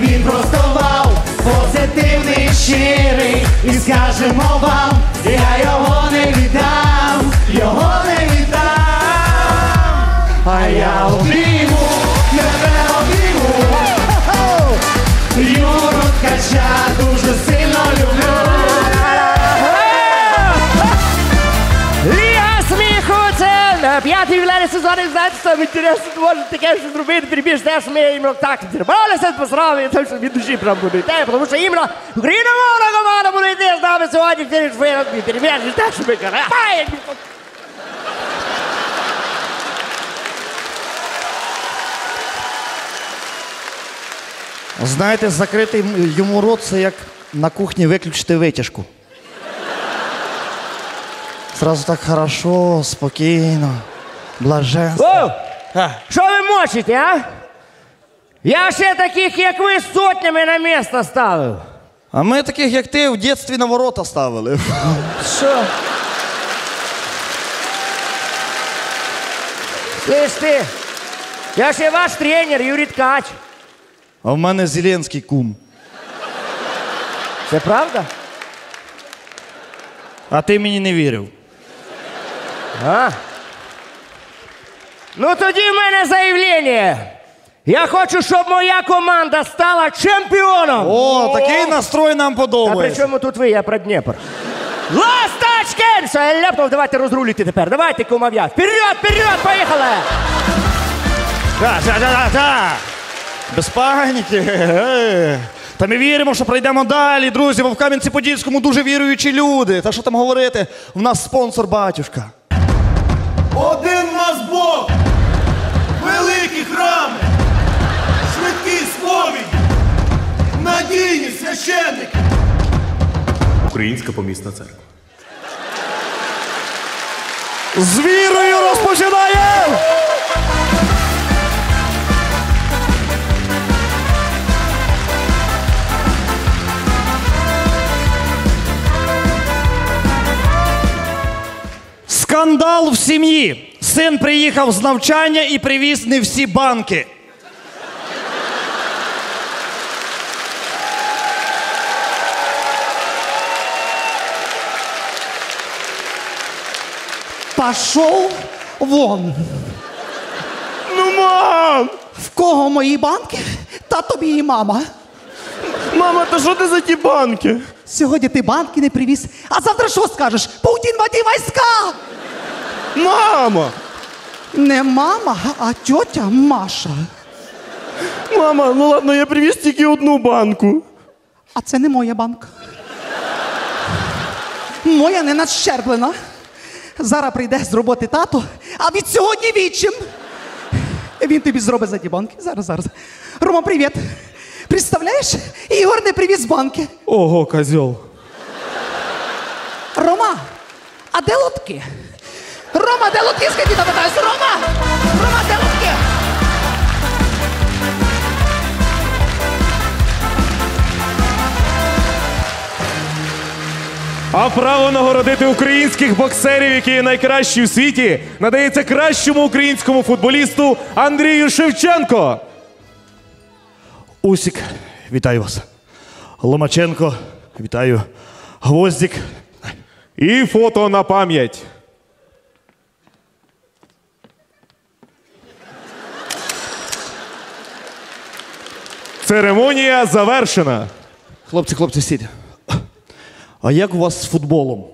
він просто позитивний, щирий, і скажемо вам, я його і знаєте, інтересно, може таке що зробити, прибіж те, що ми іменно так трималися, посрали, це що від душі прям буде йти, тому що іменно україномовна команда буде йти з нами сьогодні, ти ж ви перебіж те, що ми караємо. Знаєте, закритий йому рот це як на кухні виключити витяжку. Зразу так хорошо, спокійно, блаженство. О! Що ви мочите, а? Я ще таких, як ви, сотнями на місто ставив. А ми таких, як ти, в дитинстві на ворота ставили. Що? Слышь ти, я ще ваш тренер, Юрій Ткач. А в мене Зеленський кум. Це правда? А ти мені не вірив. А? Ну тоді в мене заявлення. Я хочу, щоб моя команда стала чемпіоном. О, такий настрой нам А при подобається. чому тут ви? Я про Дніпр. Ласточкин! Що я ляпнув? Давайте розрулюйте тепер. Давайте, кумов'я. Вперед, вперед, поїхали! Так, так, так, так. Без паніки. Е. Та ми віримо, що пройдемо далі, друзі, бо в Кам'янці-Подільському дуже віруючі люди. Та що там говорити? В нас спонсор батюшка. Один в нас Бог, храми, швидкі сповіді, надійні священники. Українська помісна церква. З вірою розпочинаємо! Скандал в сім'ї. Син приїхав з навчання і привіз не всі банки. Пошов вон. Ну, мам! В кого мої банки? Та тобі і мама. Мама, та що ти за ті банки? Сьогодні ти банки не привіз, а завтра що скажеш? Путін воді війська! Мама! Не мама, а тьотя Маша. Мама, ну ладно, я привіз тільки одну банку. А це не моя банка. Моя не надщерблена. Зараз прийде з роботи тато, а від сьогодні відчим. Він тобі зробить за ті банки. Зараз, зараз. Рома, привіт. Представляєш, Ігор не привіз банки. Ого, козьол. Рома, а де лотки? Рома, де лотки? Скажіть, питаюсь. Рома! Рома, де лотки? А право нагородити українських боксерів, які є найкращі у світі, надається кращому українському футболісту Андрію Шевченко. Усік, вітаю вас. Ломаченко, вітаю. Гвоздик. І фото на пам'ять. Церемонія завершена. Хлопці, хлопці, сідь. А як у вас з футболом?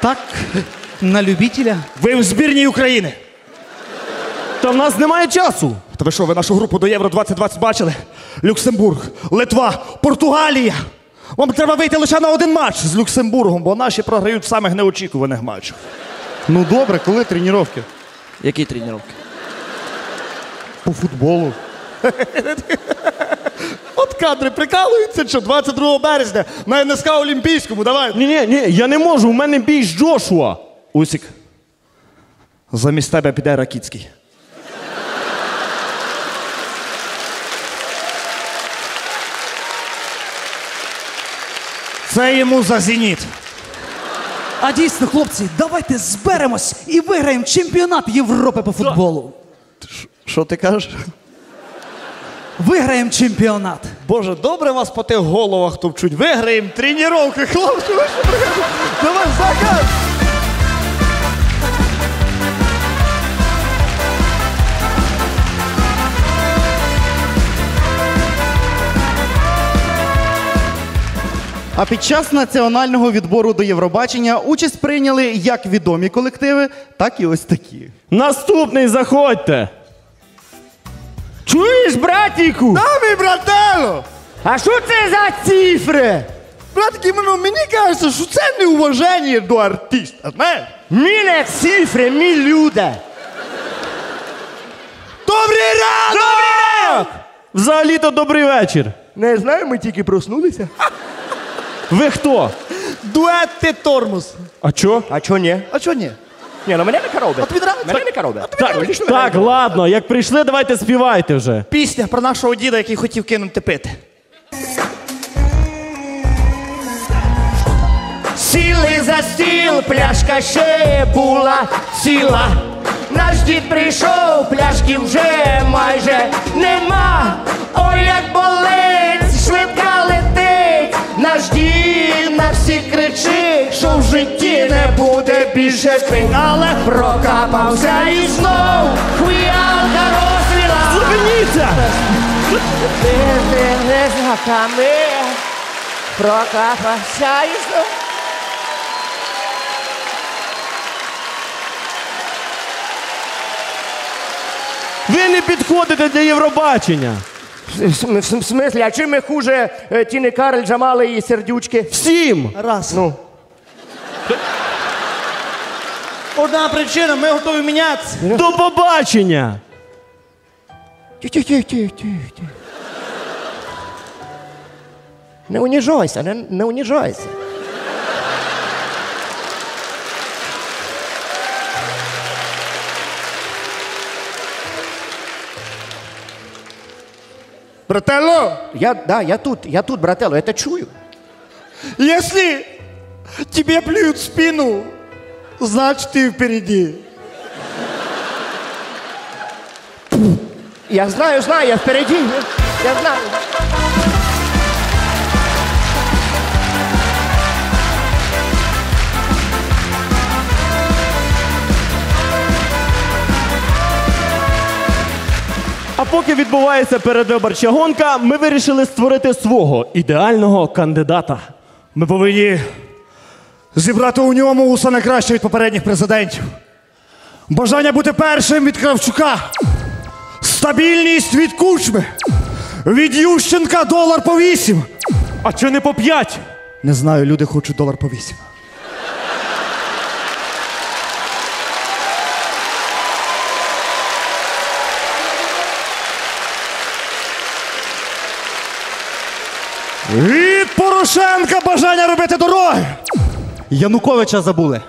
Так, на любителя. Ви в збірній України. Та в нас немає часу. Та ви що, ви нашу групу до Євро 2020 бачили? Люксембург, Литва, Португалія. Вам треба вийти лише на один матч з Люксембургом, бо наші програють в самих неочікуваних матчах. Ну добре, коли тренування? Які тренування? По футболу. От кадри прикалуються, що 22 березня на НСК Олімпійському, давай. Ні, ні, ні, я не можу, у мене бій з Джошуа. Усік. Замість тебе піде Ракіцький. Це йому за зеніт. А дійсно, хлопці, давайте зберемось і виграємо чемпіонат Європи по футболу. Що ти кажеш? Виграємо чемпіонат. Боже, добре вас по тих головах товчуть. Виграємо тренування, хлопці. ви що? Давай, заказ! А під час національного відбору до Євробачення участь прийняли як відомі колективи, так і ось такі. Наступний заходьте. Чуєш, братіку? Дамі, брателло! А що це за цифри? Братки, ну, мені кажеться, що це неуваження до артиста, знаєш? Мі не цифри, мі люди. Добрий ранок! Добрий ранок! Взагалі-то добрий вечір. Не знаю, ми тільки проснулися. Ви хто? Дует ти тормоз. А чо? А чо ні? А чого ні? Ні, ну мене не коробить. От відразу. Мене не коробить. Так, так, ладно, як прийшли, давайте співайте вже. Пісня про нашого діда, який хотів кинути пити. Сіли за стіл, пляшка ще була ціла. Наш дід прийшов, пляшки вже майже нема. Ой, як болить, швидка летить. Наш дід кричить, що в житті не буде більше спин. Але прокапався і знов хуялка розліла. Зупиніться! Не знаками прокапався і знов. Ви не підходите для Євробачення. В, см- в, см- в смислі, а чим ми хуже е, Тіни Карель, Джамали і Сердючки? Всім! Раз. Ну, Одна причина, ми готові мінятися. До побачення! Не уніжайся, не, не уніжайся. Брателло, Я, да, я тут, я тут, брателло, те чую. если тебе плюют в спину, значит ты впереди. Я знаю, знаю, я впереді. Я знаю. Поки відбувається передвиборча гонка, ми вирішили створити свого ідеального кандидата. Ми повинні зібрати у ньому усе найкраще від попередніх президентів. Бажання бути першим від Кравчука. Стабільність від кучми. Від Ющенка долар по вісім. А чи не по п'ять? Не знаю, люди хочуть долар по вісім. Від Порошенка бажання робити дороги. Януковича забули.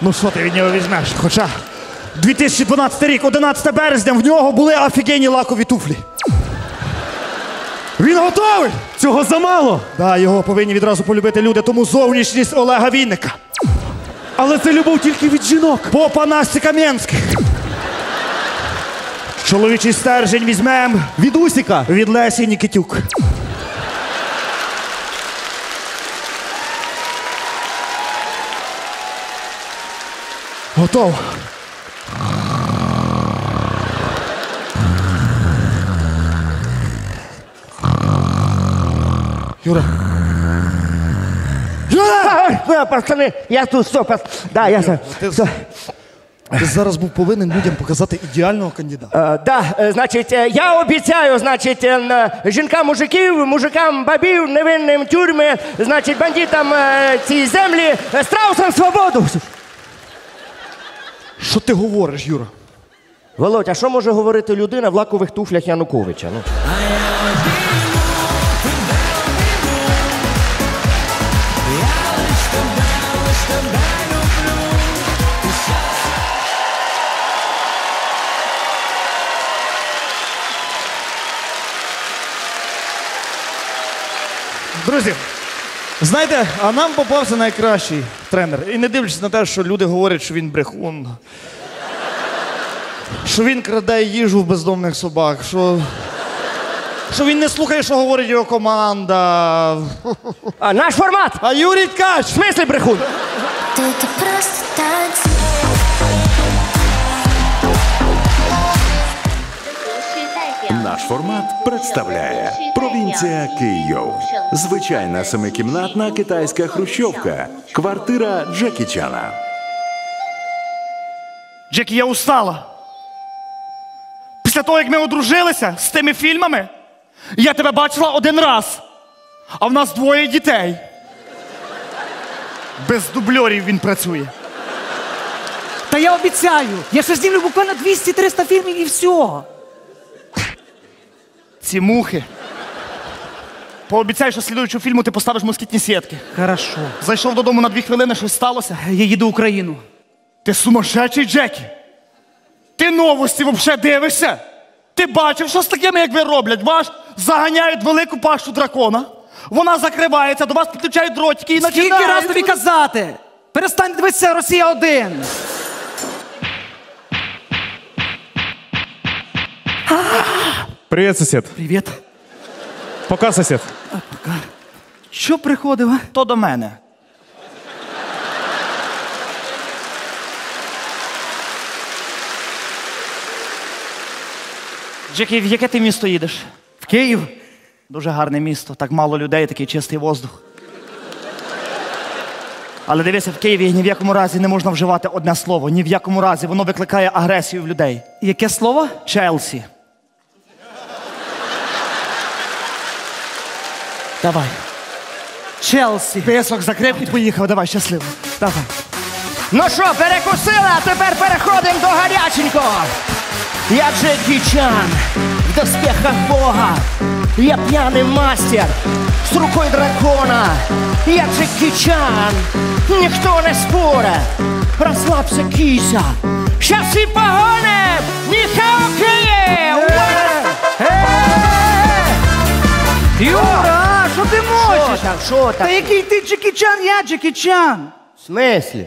Ну що ти від нього візьмеш? Хоча 2012 рік, 11 березня, в нього були офігенні лакові туфлі. Він готовий! Цього замало! Да, його повинні відразу полюбити люди, тому зовнішність Олега Вінника. Але це любов тільки від жінок. Попа Насті Кам'янських. Чоловічий стержень візьмем Від Усіка. від Лесі Нікітюк. Готов. Юра. Юра! А, пацани, я тут, все, пац... Да, я все. Ти зараз був повинен людям показати ідеального кандидата. Е, да, е, значить, е, я обіцяю, значить, е, на жінкам мужиків, мужикам бабів, невинним тюрми, значить, бандитам е, ці землі, е, страусам свободу. Що ти говориш, Юра? Володь, а що може говорити людина в лакових туфлях Януковича? Ну? Друзі, знаєте, а нам попався найкращий тренер. І не дивлячись на те, що люди говорять, що він брехун. Що він краде їжу в бездомних собак, що. Що він не слухає, що говорить його команда. А, наш формат! А Юрій Ткач! В смислі брехун? Ты просто танцуй. Наш формат представляє провінція Київ. Звичайна семикімнатна китайська хрущовка. Квартира Джекі Чана. Джекі, я устала. Після того, як ми одружилися з тими фільмами, я тебе бачила один раз. А в нас двоє дітей. Без дубльорів він працює. Та я обіцяю, я ще знімлю буквально 200-300 фільмів і все. Ці мухи. Пообіцяй, що слідуючого фільму ти поставиш москітні сітки. Хорошо. Зайшов додому на дві хвилини, щось сталося. Я їду в Україну. Ти сумасшедший, Джекі. Ти новості взагалі дивишся? Ти бачив, що з такими, як ви роблять? Ваш заганяють велику пащу дракона. Вона закривається, до вас підключають дротики і Скільки починають... раз тобі казати? Перестань дивитися Росія 1 Привіт, сусід. Привіт. Пока, сусід. Що приходив? а? То до мене. Джекі, в яке ти місто їдеш? В Київ. Дуже гарне місто, так мало людей, такий чистий воздух. Але дивися, в Києві ні в якому разі не можна вживати одне слово. Ні в якому разі воно викликає агресію в людей. Яке слово? Челсі. Давай. Челсі. Писок закрив і поїхав. Давай, щасливо. Давай. Ну що, перекусили, а тепер переходимо до гаряченького. Я Джекі Чан, в доспехах Бога. Я п'яний мастер з рукою дракона. Я Джекі Чан, ніхто не споре. Розслабся, кися. Щас всі погоним! Ніхай Київ! Юра, що ти Що можеш? там, що там? Та який ти Джекі Чан, я Джекі Чан. В смислі?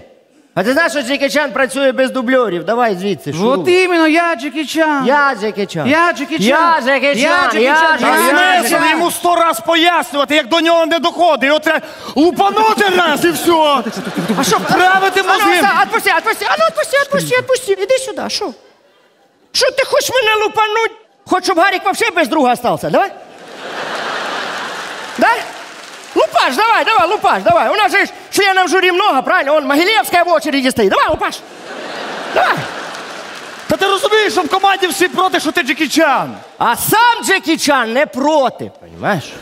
А ти знаєш, що Джекі Чан працює без дубльорів? Давай звідси, шуруй. От іменно, я Джекі Чан. Я Джекі Чан. Я Джекі Чан. Я Джекі Я Чан. Джекі Я Чан. Джекі Чан. Джекі Смисл йому сто раз пояснювати, як до нього не доходить. Його треба лупанути раз і все. А що, Вправити А ну, мозги. за- отпусти, отпусти, а ну отпусти, отпусти, отпусти. Іди сюди, що? Що ти хочеш мене лупануть? Хочеш, щоб Гарік вообще без друга остався, давай? Да? Лупаш, давай, давай, лупаш, давай. У нас же членов жюри много, правильно? Он Могилевская в очереди стоит. Давай, лупаш. Давай. Та ти розумієш, що в команді всі проти, що ти Джекі Чан. А сам Джекі Чан не проти, понимаешь?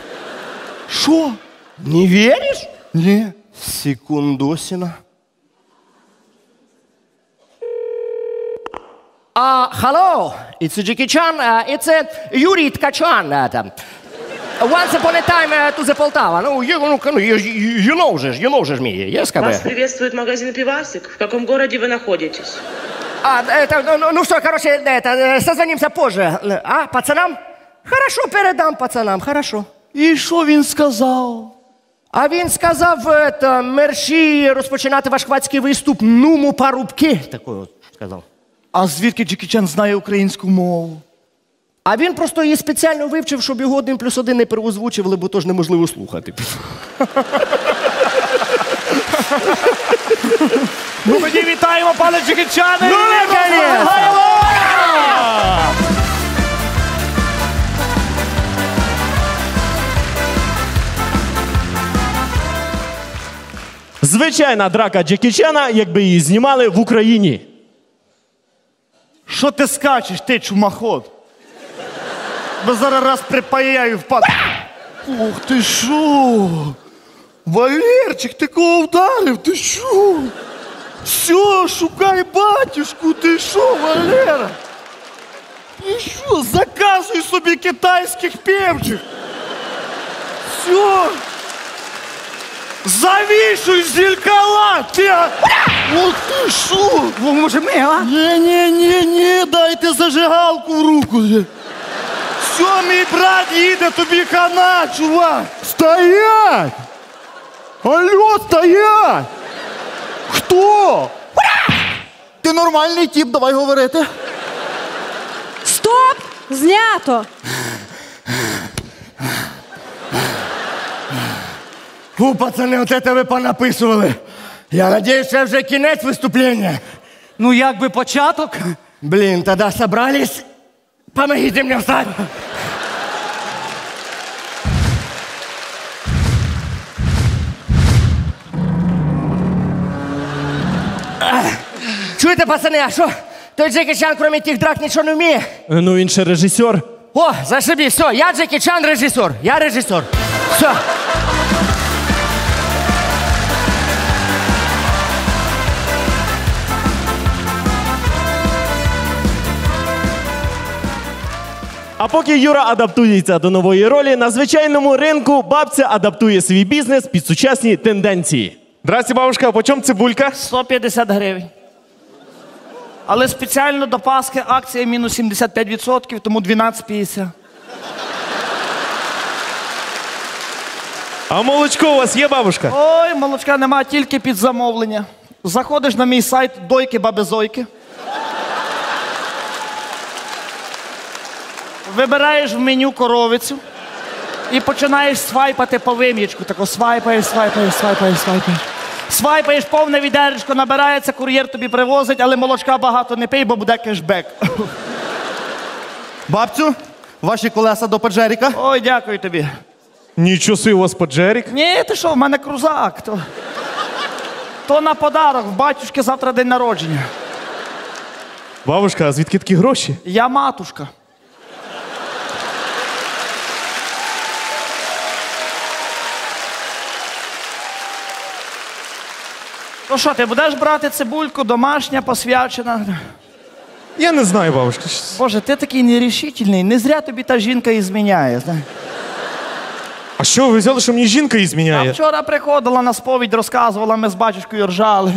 Що? Не веришь? Ні. Секундосина. А, hello, it's Jackie Chan, uh, it's uh, Yuri Tkachan. Uh, там. Once upon a time uh, to the Poltava. Ну, you, ну, ну, you, you, you know же, you know же me, yes, как Вас бы. приветствует магазин «Пивасик». В каком городе вы находитесь? А, это, ну, ну, ну что, короче, это, э, созвонимся позже. А, пацанам? Хорошо, передам пацанам, хорошо. І що він сказав? А він сказав, это, мерші розпочинати ваш хвацький виступ, нуму парубки. Такою от сказав. А звідки Джекі Чан знає українську мову? А він просто її спеціально вивчив, щоб його один плюс один не переозвучували, бо то ж неможливо слухати. Ну тоді вітаємо, пане Джекі Ну, наконец-то! Звичайна драка Джекі Чана, якби її знімали в Україні. Що ти скачеш, ти чумаход? Бо зараз раз припаяю впад. Ух ти що? Валерчик, ти кого вдарив? Ти що? Все, шукай батюшку, ти що, Валера? Ти що, заказуй собі китайських певчих. Все. Завішуй зількала! Ти... Ох ти що? Може ми, а? Ні, ні, ні, ні, дайте зажигалку в руку. Все, мій брат їде, тобі хана, чувак. Стоять! Алло, стоять! Хто? Ти нормальний тип, давай говорити. Стоп! Знято! Фу, пацани, от це ви понаписували. Я надіюсь, це вже кінець виступлення. Ну, якби початок. Блін, тоді собрались. Помогите мне встать. Чуєте, пацани, а що? Той Джекі Чан, кроме тих драк, нічого не вміє. Е, Ну він ще режисер. О, зашибі, все, я Джекі Чан, режисер. Я режисер. Все. А поки Юра адаптується до нової ролі, на звичайному ринку бабця адаптує свій бізнес під сучасні тенденції. Здрасте, бабушка, а по чому цибулька? 150 гривень. Але спеціально до Пасхи акція мінус 75%, тому 12,50. А молочко у вас є, бабушка? Ой, молочка нема, тільки під замовлення. Заходиш на мій сайт Дойки Баби Зойки. Вибираєш в меню коровицю і починаєш свайпати по вим'ячку. Тако свайпаєш, свайпаєш, свайпаєш, свайпаєш. Свайпаєш повне відеречко, набирається, кур'єр тобі привозить, але молочка багато не пий, бо буде кешбек. Бабцю, ваші колеса до Паджеріка. Ой, дякую тобі. Нічого си у вас поджерік. Ні, ти що, в мене крузак. То, то на подарок, в батюшки завтра день народження. Бабушка, а звідки такі гроші? Я матушка. То що, ти будеш брати цибульку, домашня, посвячена? Я не знаю, бабушка. Боже, ти такий нерішительний. Не зря тобі та жінка і зміняє. А що ви взяли, що мені жінка А зміняє? вчора приходила на сповідь, розказувала, ми з батюшкою ржали.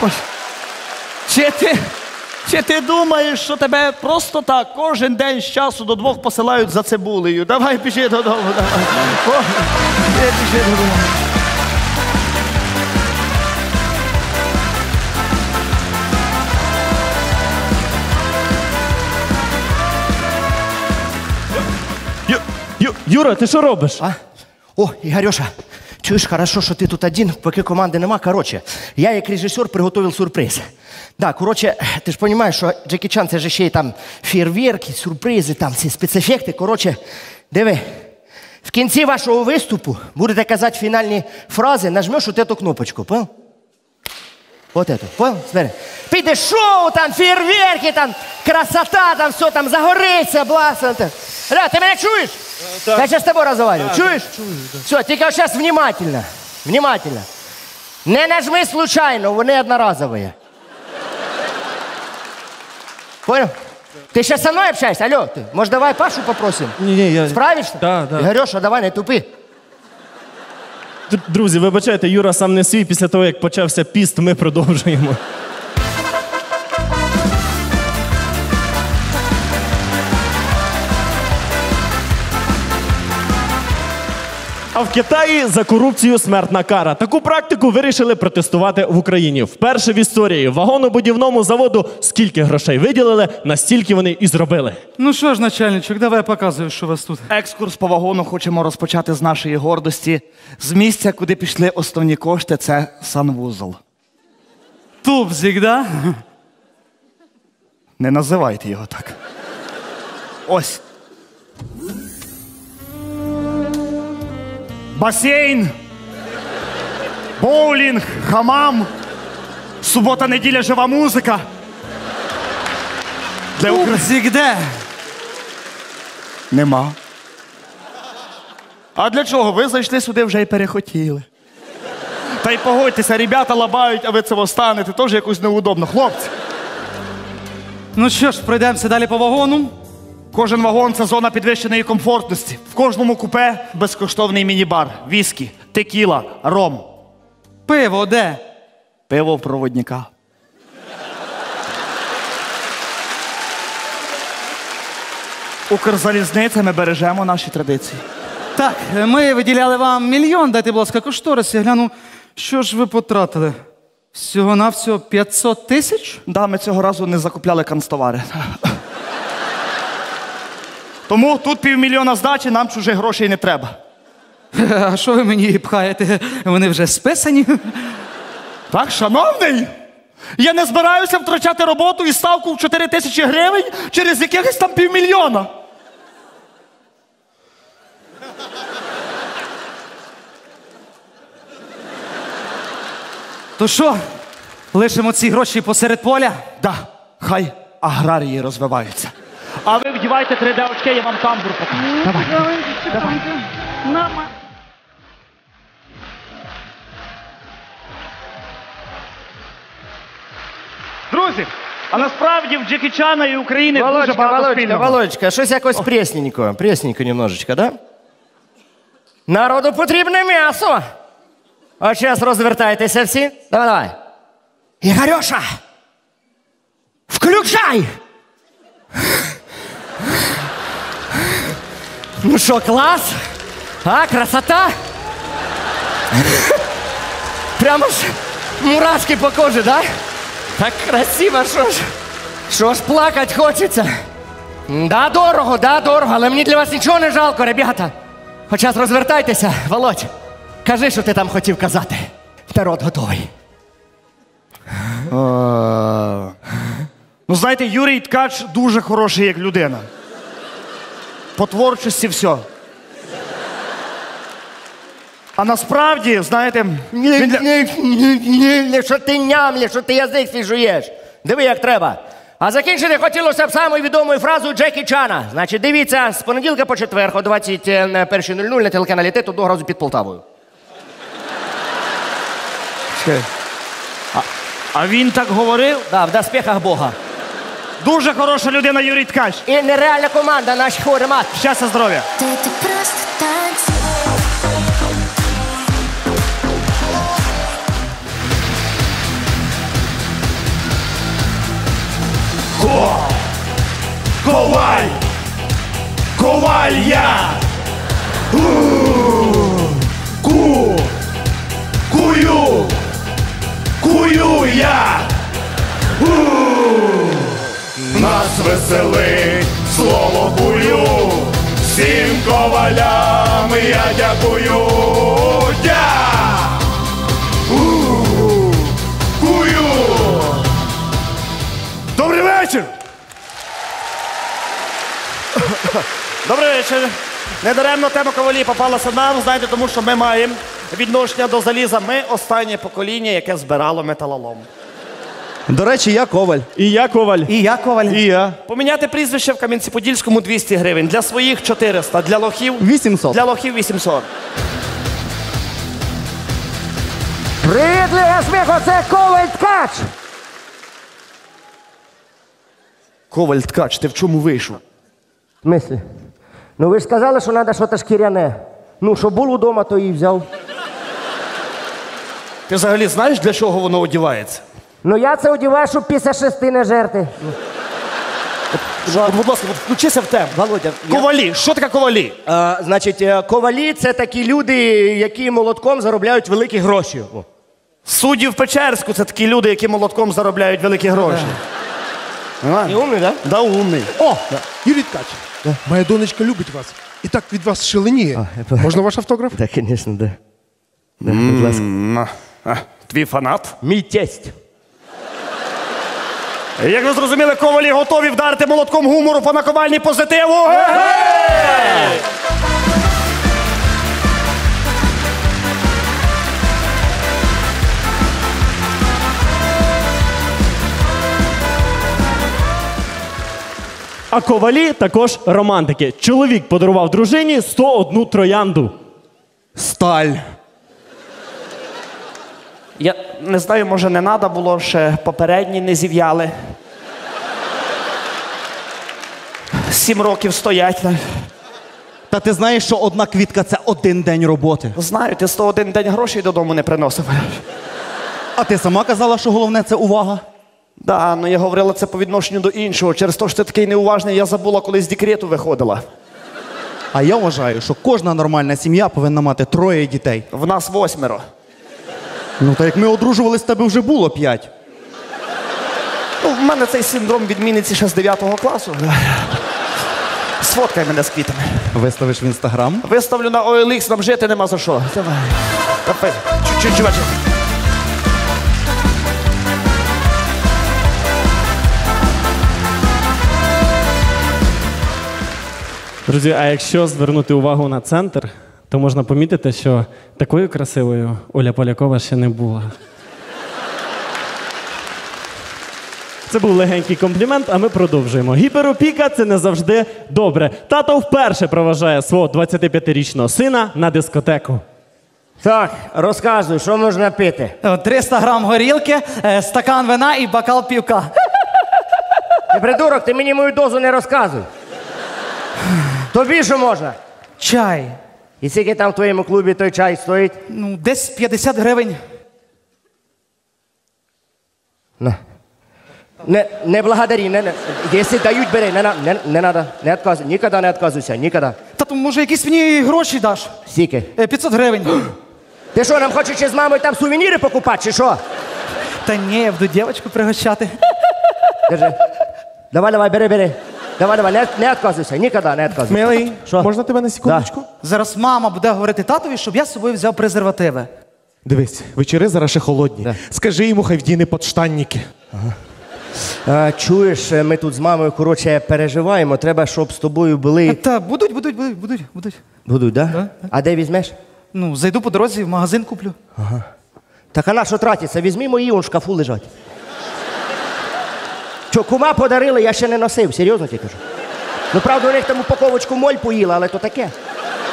Боже, Чи ти, чи ти думаєш, що тебе просто так кожен день з часу до двох посилають за цибулею? Давай біжи додому, давай. О, біжи додому. Ю, Ю, Юра, ти що робиш? А? О, Ігорюша, чуєш, хорошо, що ти тут один, поки команди нема. Коротше, я як режисер приготував сюрприз. Да, коротше, ти ж розумієш, що Джекі Чан це ж ще й там фейерверки, сюрпризи, там ці спецефекти. Коротше, диви. В кінці вашого виступу будете казати фінальні фрази, нажмеш от эту кнопочку, понял? Вот эту, понял? Смотри. Піде шоу, там фейерверки, там красота, там все, там загориться. Там. Ля, ти мене чуєш? Я зараз з тобою розмовляю. Чуєш? Все, тільки зараз внимательно. Внимательно. Не нажми случайно, вони одноразові. Понял? Ти ще со мною общаешься? Алло, ти, може давай Пашу попросимо? Ні, ні, я... Справишся? Да, да. Ігорюша, давай, не тупи. Друзі, вибачайте, Юра сам не свій. Після того, як почався піст, ми продовжуємо. А в Китаї за корупцію смертна кара. Таку практику вирішили протестувати в Україні. Вперше в історії вагонобудівному заводу скільки грошей виділили, настільки вони і зробили. Ну що ж, начальничок, давай показуй, що у вас тут. Екскурс по вагону хочемо розпочати з нашої гордості. З місця, куди пішли основні кошти, це санвузол. Тупзик, да? Не називайте його так. Ось. Басейн. Боулінг, хамам. Субота, неділя, жива музика. Для Укра... Де? Нема. А для чого? Ви зайшли сюди вже й перехотіли. Та й погодьтеся, ребята лабають, а ви це станете, теж якось неудобно. Хлопці. Ну що ж, пройдемося далі по вагону. Кожен вагон це зона підвищеної комфортності. В кожному купе безкоштовний міні-бар, віскі, текіла, ром, Пиво, де? пиво в проводника. Укрзалізниця ми бережемо наші традиції. Так, ми виділяли вам мільйон, дайте, будь ласка, кошторис. Я гляну, що ж ви потратили. Всього-навсього 500 тисяч? Да, ми цього разу не закупляли канцтовари. Тому тут півмільйона здачі, нам чужих грошей не треба. А що ви мені пхаєте? Вони вже списані? Так, шановний, я не збираюся втрачати роботу і ставку в 4 тисячі гривень через якихось там півмільйона. То що? Лишимо ці гроші посеред поля? Да, хай аграрії розвиваються. Ви 3D очки, я вам тамбур покажу. Друзі, а насправді в Джекі Чана і України дуже Володька, багато Володька, спільного. Володька, щось якось пресненько. Пресненько немножечко, да? Народу потрібне м'ясо. А зараз розвертайтеся всі. Давай, давай. Ігорьоша! Включай! Ну що, клас? А, красота? Прямо ж мурашки по коже, да? Так красиво, що ж? Що ж плакать хочеться? Да, дорого, да, дорого, але мені для вас нічого не жалко, ребята. Хоча розвертайтеся, Володь. Кажи, що ти там хотів казати. Народ готовий. Ну, знаєте, Юрій Ткач дуже хороший як людина. По творчості все. А насправді, знаєте, він для- що ти нямлєш, що ти язик свій жуєш. Диви, як треба. А закінчити хотілося б самою відомою фразою Джекі Чана. Значить, дивіться, з понеділка по четвер о 21.00 на телеканалі Т одного разу під Полтавою. А він так говорив. Да, в доспехах Бога. Дуже хороша людина Юрій Ткач. І нереальна команда, наш хворий. Щастя, здоров'я. Ти, ти просто танцюй. Коваль! Коваль я! Ку! Кую! Кую я! Нас веселить слово кую! Всім ковалям я дякую! Я! У! Кую! Добрий вечір! Добрий вечір. Недаремно тема ковалі попалася нам, знаєте, тому що ми маємо відношення до заліза. Ми останнє покоління, яке збирало металолом. До речі, я коваль. І я коваль. І я коваль. І я. Поміняти прізвище в Кам'янці-Подільському 200 гривень. Для своїх 400, для лохів 800. Для лохів 800. Привіт, Ліга сміху, це Коваль Ткач! Коваль ткач, ти в чому вийшов? В смислі? Ну ви ж сказали, що треба щось шкіряне. Ну, що було вдома, то і взяв. Ти взагалі знаєш, для чого воно одягається? Ну я це одіваю, щоб після шести не жерти. От, будь ласка, от включися в тему. Володя, Ковалі, що таке ковалі? А, значить, е, ковалі це такі люди, які молотком заробляють великі гроші. О. Судді в Печерську це такі люди, які молотком заробляють великі гроші. І умний, так? Да, умний. О, Юрій Ткач, моя донечка любить вас. І так від вас шаленіє. Можна ваш автограф? Так, звісно, да. да будь ласка. Твій фанат? Мій тесть. Як ви зрозуміли, ковалі готові вдарити молотком гумору по наковальні позитиву. А ковалі також романтики. Чоловік подарував дружині 101 троянду. Сталь. Я не знаю, може не треба було ще попередні не зів'яли. Сім років стоять. Та ти знаєш, що одна квітка це один день роботи. Знаю, ти 101 день грошей додому не приносив. А ти сама казала, що головне це увага. Да, ну я говорила це по відношенню до іншого. Через те, що ти такий неуважний, я забула, коли з декрету виходила. А я вважаю, що кожна нормальна сім'я повинна мати троє дітей. В нас восьмеро. Ну, та як ми одружувались, тебе вже було п'ять. Ну, в мене цей синдром відмінниці ще з 9 класу. Сфоткай мене з квітами. Виставиш в інстаграм. Виставлю на OLX, нам жити нема за що. Давай. Давай. Чуть-чуть, чуваче. Друзі, а якщо звернути увагу на центр, то можна помітити, що такою красивою Оля Полякова ще не була. Це був легенький комплімент, а ми продовжуємо. Гіперопіка це не завжди добре. Тато вперше проважає свого 25-річного сина на дискотеку. Так, розказуй, що можна пити? Е, 300 грам горілки, е, стакан вина і бокал півка. Ти придурок, ти мені мою дозу не розказуй. Тобі що можна? Чай. І скільки там в твоєму клубі той чай стоїть? Ну, десь 50 гривень. На. Не, не благодари, не, не. Якщо дають, бери, не, на- не, не надо, не відказуй, ніколи не відказуйся, ніколи. Та то може якісь мені гроші даш? Скільки? Е, 500 гривень. Ти що, нам хочеш ще з мамою там сувеніри покупати, чи що? Та ні, я буду дівчинку пригощати. Держи. Давай, давай, бери, бери. Давай, давай, не, не відказуйся, ніколи не відказуйся. Милий, Що? можна тебе на секундочку? Зараз мама буде говорити татові, щоб я з собою взяв презервативи. Дивись, вечори зараз ще холодні. Скажи йому, хай вдіне подштанники. А, чуєш, ми тут з мамою, коротше, переживаємо. Треба, щоб з тобою були. Та будуть, будуть, будуть, будуть, будуть. Будуть, да? А де візьмеш? Ну, зайду по дорозі, в магазин куплю. Так а на що тратиться? Візьми мої, он в шкафу лежать. Що, кума подарили, я ще не носив, серйозно тебе кажу. Ну, правда, у них там упаковочку моль поїла, але то таке.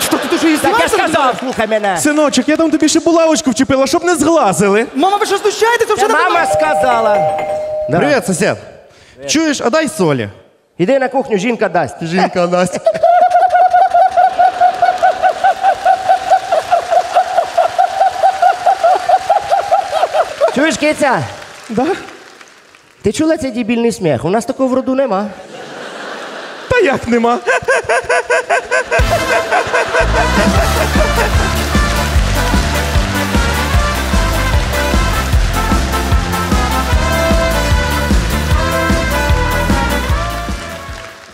Що ти дуже Так я сказав, слухай мене. Синочок, я там тобі ще булавочку вчепила, щоб не зглазили. Мама, ви що знущаєтеся? Вже Це мама сказала. Да. Привіт, сусід. Чуєш, а дай солі. Іди на кухню, жінка дасть. Жінка дасть. Чуєш, киця? Да? Ти чула цей дебільний сміх? У нас такого в роду нема. Та як нема?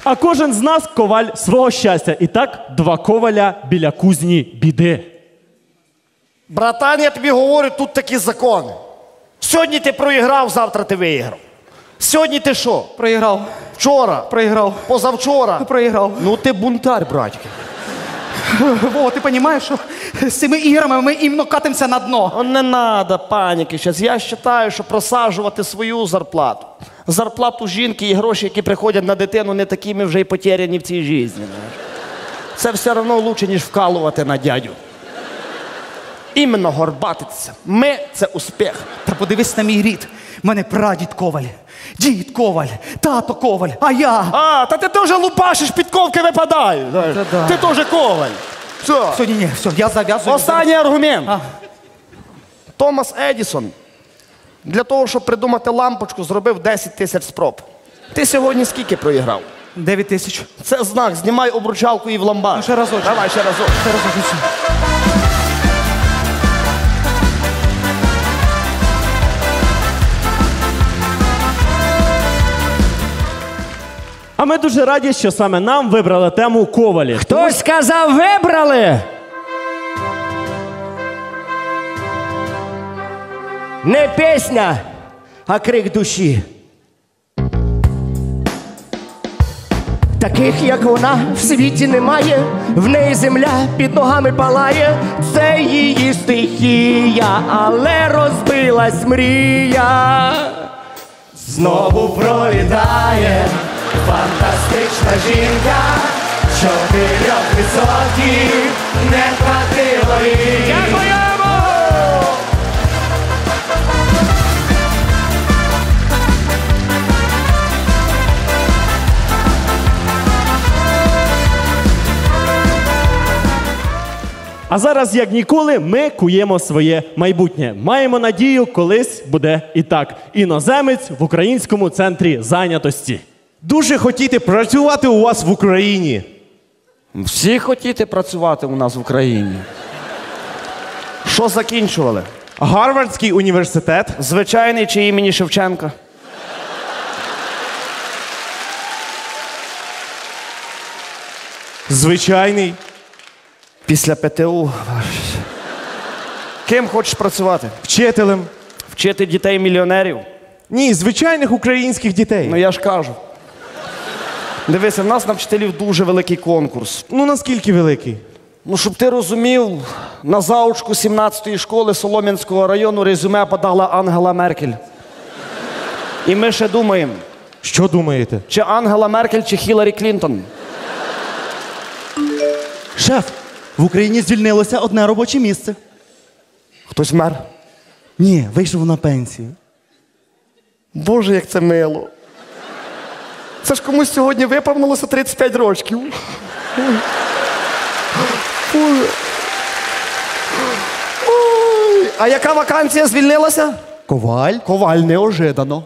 А кожен з нас коваль свого щастя. І так, два коваля біля кузні біди. Братан, я тобі говорю, тут такі закони. Сьогодні ти проіграв, завтра ти виграв. Сьогодні ти що? Проіграв, Вчора? проіграв, Позавчора? проіграв. Ну ти бунтар, братьки. Вова, ти розумієш, що з цими іграми ми іменно катимося на дно. О, не треба паніки. Щас. Я вважаю, що просаджувати свою зарплату. Зарплату жінки і гроші, які приходять на дитину, не такими вже й потеряні в цій житті. Це все одно краще, ніж вкалувати на дядю. Іменно горбатитися. Ми це успіх. Та подивись на мій рід. Мене прадід коваль, дід коваль, тато коваль, а я. А, та ти теж лупашиш, підковки випадають. Та-да. Ти теж коваль. Все. Сьогодні ні, все, я зав'язую. Останній аргумент. А. Томас Едісон для того, щоб придумати лампочку, зробив 10 тисяч спроб. Ти сьогодні скільки проіграв? 9 тисяч. Це знак, знімай обручалку і в ломбард. Ну, ще разочок. Давай ще разок. Ще раз А ми дуже раді, що саме нам вибрали тему ковалі. Хтось сказав, вибрали. Не пісня, а крик душі. Таких, як вона, в світі немає, в неї земля під ногами палає, це її стихія, але розбилась мрія. Знову пролітає фантастична жінка, чотирьох відсотків не хватило їй. Дякуємо! А зараз, як ніколи, ми куємо своє майбутнє. Маємо надію, колись буде і так. Іноземець в українському центрі зайнятості. Дуже хотіти працювати у вас в Україні. Всі хотіти працювати у нас в Україні. Що закінчували? Гарвардський університет. Звичайний чи імені Шевченка? Звичайний. Після ПТУ. Ким хочеш працювати? Вчителем. Вчити дітей мільйонерів? Ні, звичайних українських дітей. Ну я ж кажу. Дивися, в нас на вчителів дуже великий конкурс. Ну наскільки великий? Ну, щоб ти розумів, на заучку 17-ї школи Солом'янського району резюме подала Ангела Меркель. І ми ще думаємо, Що думаєте? чи Ангела Меркель, чи Хіларі Клінтон. Шеф, в Україні звільнилося одне робоче місце. Хтось мер. Ні, вийшов на пенсію. Боже, як це мило. Це ж комусь сьогодні виповнилося 35 років. А яка вакансія звільнилася? Коваль. Коваль неожидано.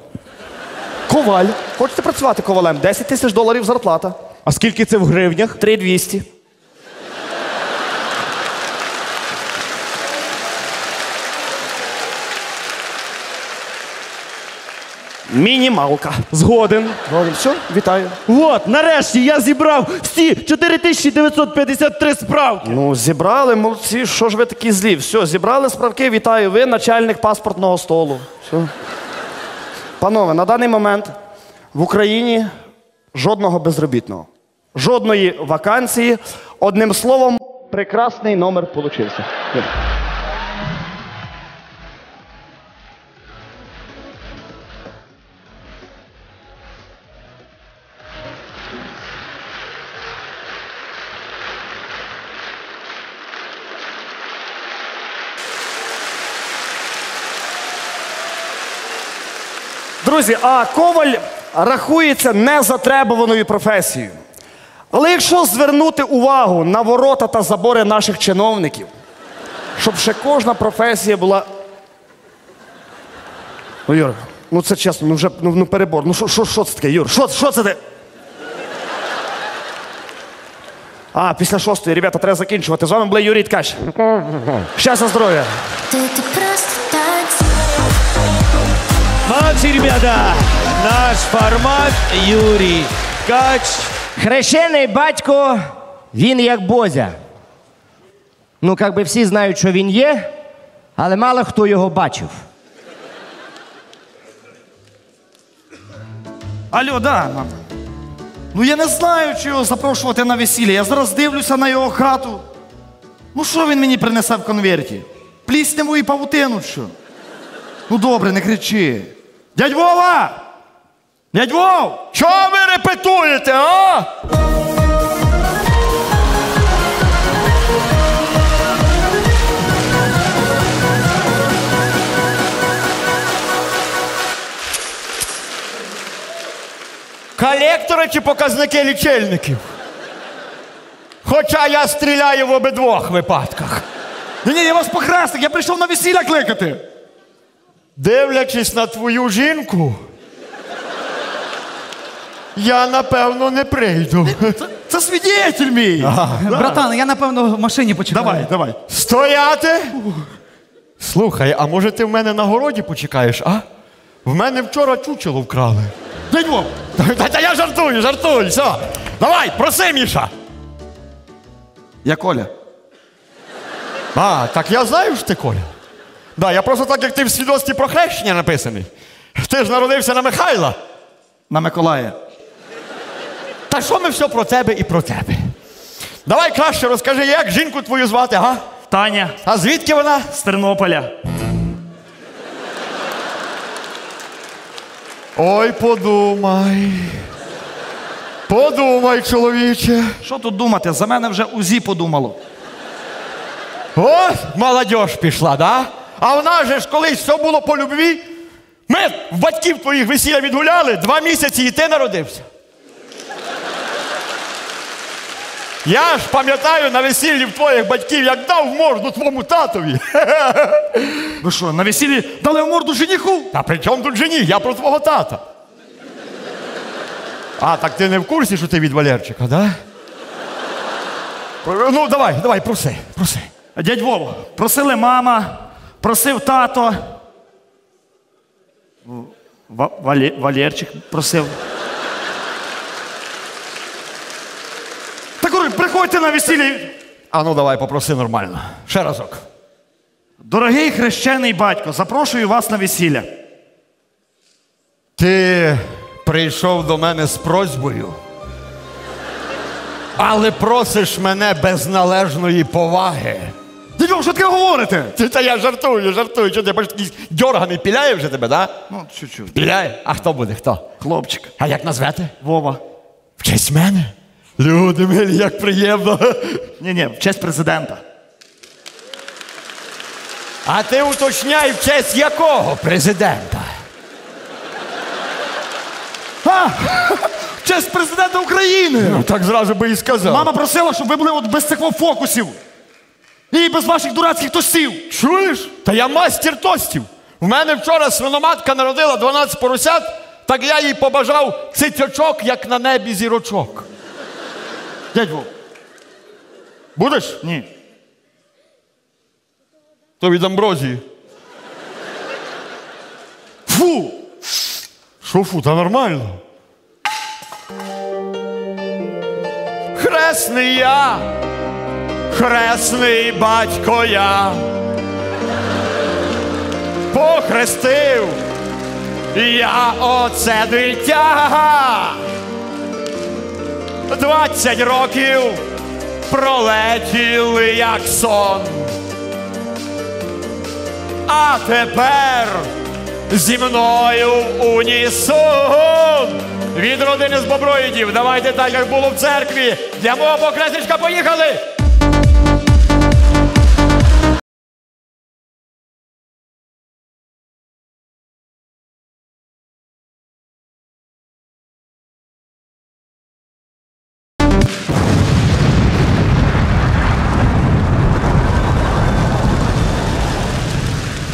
Коваль. Хочете працювати ковалем? 10 тисяч доларів зарплата. А скільки це в гривнях? 3200. Мінімалка. Згоден. Добре, все, вітаю. От, нарешті я зібрав всі 4953 справки. Ну, зібрали, молодці, що ж ви такі злі? Все, зібрали справки, вітаю. Ви начальник паспортного столу. Все. Панове, на даний момент в Україні жодного безробітного, жодної вакансії. Одним словом, прекрасний номер получився. Друзі, а коваль рахується незатребуваною професією. Але якщо звернути увагу на ворота та забори наших чиновників, щоб ще кожна професія була. Ну, Юр, ну це чесно, ну вже ну, ну перебор. Ну що, це таке, Юр? Що, це ти? А, після шостої, ребята, треба закінчувати. З вами були Юрій Ткач. Щастя, здоров'я. Ты просто танцуй. Молодці, ребята! Наш формат Юрій Ткач. Хрещений батько, він як Бозя. Ну, як би всі знають, що він є, але мало хто його бачив. Алло, да, мам. Ну я не знаю, чи його запрошувати на весілля. Я зараз дивлюся на його хату. Ну що він мені принесе в конверті? Плісняву і павутину, що? Ну добре, не кричи. Дядь Вова! Дядь Вов! Чого ви репетуєте, а? Колектори чи показники лічильників? Хоча я стріляю в обидвох випадках. Ні, ні, я вас похрестик, я прийшов на весілля кликати. Дивлячись на твою жінку, я напевно не прийду. Це, це свідетель мій. Братан, я напевно в машині почекаю. Давай, давай. Стояти! Слухай, а може ти в мене на городі почекаєш, а? В мене вчора чучело вкрали. Дядь Вов, Та, та я жартую, жартую, все. Давай, проси, Міша. я Коля. А, так я знаю, що ти Коля. Да, я просто так, як ти в свідоцтві про хрещення написаний. Ти ж народився на Михайла. На Миколая. Та що ми все про тебе і про тебе? Давай краще розкажи, як жінку твою звати, га? Таня А звідки вона? з Тернополя. Ой, подумай. Подумай, чоловіче. Що тут думати? За мене вже УЗІ подумало. Ось молодь пішла, да? А в нас же ж колись все було по любві. Ми в батьків твоїх весілля відгуляли, два місяці і ти народився. Я ж пам'ятаю на весіллі в твоїх батьків, як дав морду твому татові. Ви що, на весіллі дали в морду женіху? Та при чому тут жені? Я про твого тата. А, так ти не в курсі, що ти від Валерчика, да? Ну, давай, давай, проси, проси. Дядь Вова, просили мама, Просив тато. Ва- Валєрчик просив. Так, коротше, приходьте на весілля. А ну давай, попроси нормально. Ще разок. Дорогий хрещений батько, запрошую вас на весілля. Ти прийшов до мене з просьбою, але просиш мене без належної поваги. Дідьо, що таке говорите? Ти, та я жартую, жартую. Що ти бачиш, такий дьорганий піляє вже тебе, да? Ну, чуть-чуть. Піляє? А хто буде? Хто? Хлопчик. А як назвати? Вова. В честь мене? Люди милі, як приємно. Ні, ні, в честь президента. А ти уточняй, в честь якого президента? А! В честь президента України! Ну, так зразу би і сказав. Мама просила, щоб ви були от без цих фокусів. І без ваших дурацьких тостів. Чуєш? Та я мастер тостів. В мене вчора свиноматка народила 12 поросят, так я їй побажав цицьочок, як на небі зірочок. Дядь Вов. Будеш? Ні. То від амброзії. Фу! Що фу, та нормально. Хресний я, хресний батько я. Похрестив я оце дитя. Двадцять років пролетіли як сон. А тепер зі мною в унісон. Від родини з боброїдів. Давайте так, як було в церкві. Для мого покресничка поїхали.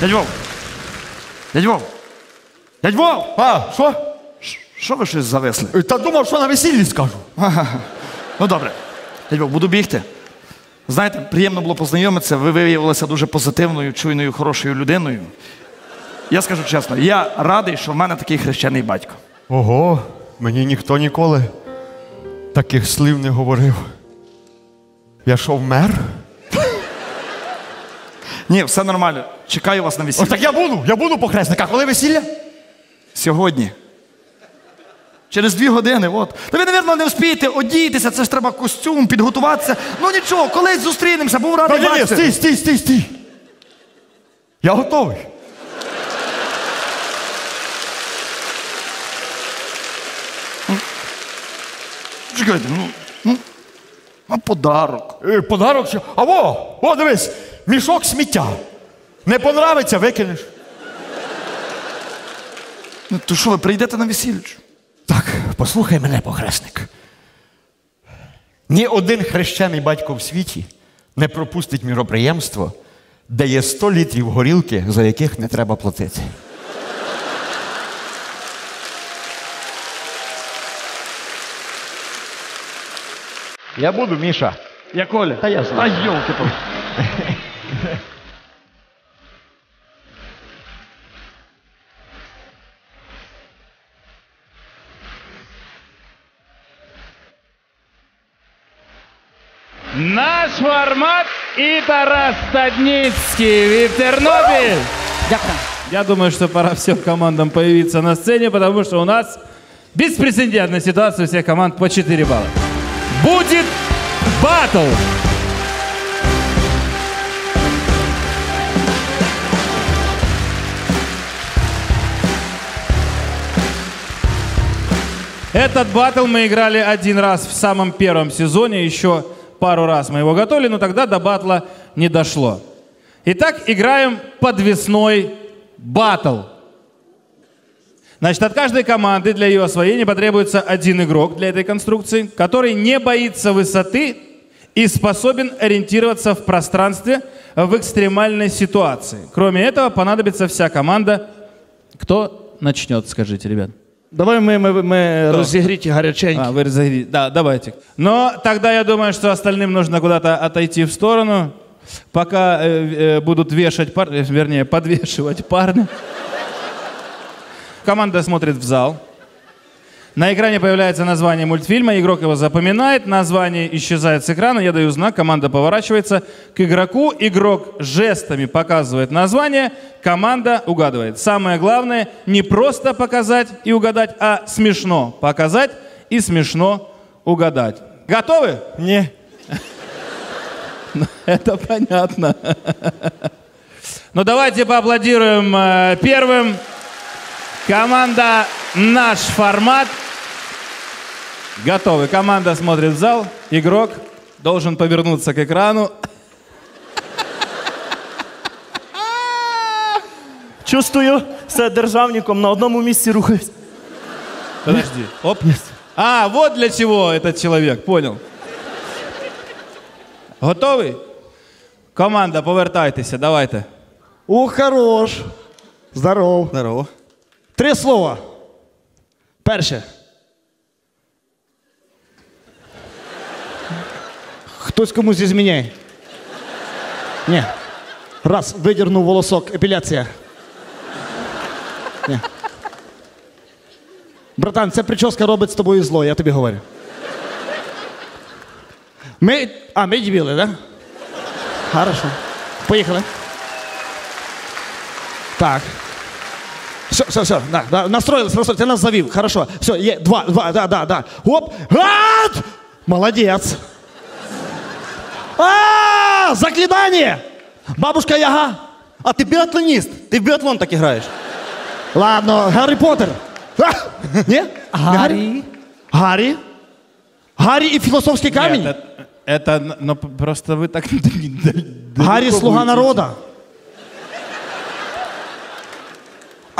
Дядь Вов. Дядь Вов. Дядь Вов! А, що? Що ви щось зависли? Та думав, що на весіллі скажу. Ну добре. Дядь Вов, буду бігти. Знаєте, приємно було познайомитися. Ви виявилися дуже позитивною, чуйною, хорошою людиною. Я скажу чесно, я радий, що в мене такий хрещений батько. Ого, мені ніхто ніколи таких слів не говорив. Я що, вмер? Ні, все нормально. Чекаю вас на О, весіллі. так я буду, я буду похресник. А коли весілля? Сьогодні. Через дві години, от. Та ви, мабуть, не вспієте одітися, це ж треба костюм, підготуватися. Ну нічого, колись зустрінемося, був радий бачити. стій, стій, стій, стій. Я готовий. Чекайте, ну, ну, а подарок. Е, Подарок що? А во, о, дивись, мішок сміття. Не понравиться, викинеш. Ну, то що, ви прийдете на весілля? Так, послухай мене, похресник. Ні один хрещений батько в світі не пропустить міроприємство, де є 100 літрів горілки, за яких не треба платити. Я буду, Міша. Я Коля. Та я знаю. А йолки Наш формат и Тарас Стадницкий. В Тернопіль. Дякую. Я думаю, что пора всем командам появиться на сцене, потому что у нас беспрецедентная ситуация у всех команд по 4 балла. Будет батл. Этот батл мы играли один раз в самом первом сезоне, еще пару раз мы его готовили, но тогда до батла не дошло. Итак, играем подвесной батл. Значит, от каждой команды для ее освоения потребуется один игрок для этой конструкции, который не боится высоты и способен ориентироваться в пространстве в экстремальной ситуации. Кроме этого, понадобится вся команда. Кто начнет, скажите, ребят? Давай ми, ми, ми розігріті гаряченькі. А, вы разогрели. Да, давайте. Но тогда я думаю, что остальным нужно куда-то отойти в сторону. Пока э, э, будут вешать, пар... э, вернее, подвешивать парня. Команда смотрит в зал. На экране появляется название мультфильма, игрок его запоминает, название исчезает с экрана, я даю знак, команда поворачивается к игроку, игрок жестами показывает название, команда угадывает. Самое главное, не просто показать и угадать, а смешно показать и смешно угадать. Готовы? Не. Это понятно. Ну давайте поаплодируем э, первым. Команда «Наш формат». Готовы. Команда смотрит в зал. Игрок должен повернуться к экрану. Чувствую себе державником на одному місці рухаюсь. Подожди. Оп. А, вот для чего этот человек. Понял. Готовий? Команда, повертайтеся, давайте. Ух, хорош. Здоров. Здорово. Три слова. Перше. Хтось комусь зміняє. Ні. Раз, видірнув волосок, епіляція. Ні. Братан, ця прическа робить з тобою зло, я тобі говорю. Ми. А, ми дебіли, да? Хорошо. Поїхали. Так. Все, все, все, да, да, настроились, настроились, ты нас завил, хорошо. Все, е, два, два, да, да, да. Оп, Ат! Молодец. А, заклинание! Бабушка Яга. А ти біатлоніст. Ти в біатлон так і граєш. Ладно, Гаррі Поттер. А, не? Гаррі. Гаррі? Гаррі і філософський камінь? Нет, это, это, ну, просто вы так... Гаррі слуга народа.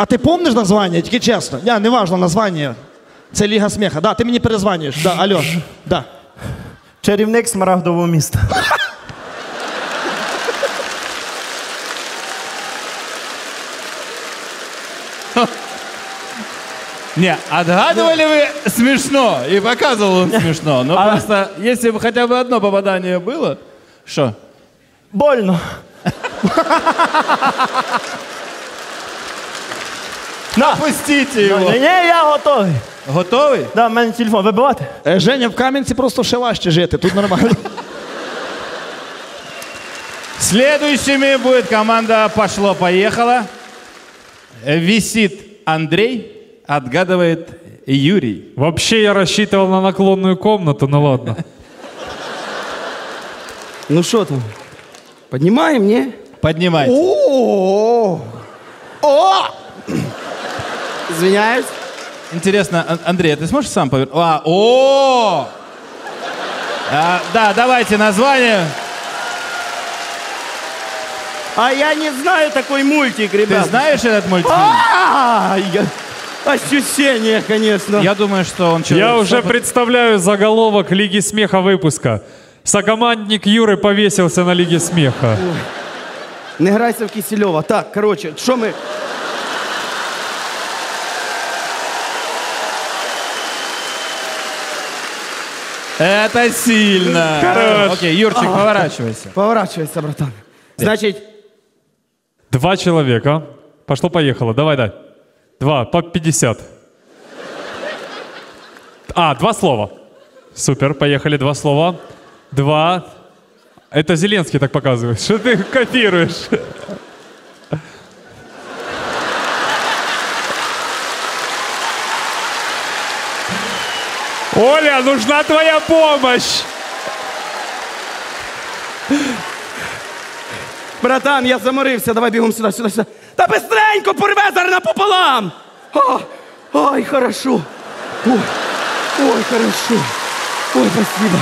А ти помниш названня? Тільки чесно. Я, не важно названня. Це Ліга сміха. Да, ти мені перезванюєш. Да, алло. Да. Чарівник смарагдового міста. Не, отгадывали вы смешно, и показывал он смешно. Но просто, если бы хотя бы одно попадание было, что? Больно. Напустите Ну, его. Ні, ні, я готовий. Готовий? Да, в мене телефон. Вибивати? Е, Женя, в Кам'янці просто ще важче жити. Тут нормально. Следующими будет команда «Пошло-поехало». Э, Висит Андрей, отгадывает Юрий. Вообще я рассчитывал на наклонную комнату, ну ладно. Ну что там? Поднимаем, не? Поднимайте. О! О! Извиняюсь. Интересно, Ан- Андрей, а ты сможешь сам повернуть? А, о! А, да, давайте название. А я не знаю такой мультик, Ты ребят. знаешь этот мультфильм? А, Ощущение, конечно. Я думаю, что он человек Я уже представляю заголовок Лиги смеха выпуска. Сокомандник Юры повесился на Лиге смеха. Не грайся в Кисельова. Так, короче, що ми. Это сильно. Хорош. Окей, Юрчик, Ага. поворачивайся. Поворачивайся, братан. Значить, Два человека. Пошло-поехало. Давай, дай. Два, по 50. А, два слова. Супер, поехали, два слова. Два. Это Зеленский так показывает. Что ты копируешь? Оля, нужна твоя помощь! братан, я заморився, давай бігом сюди, сюди, сюди. Та быстренько порве зараз напополам! О, ой, хорошо. Ой, ой, хорошо. Ой, спасибо.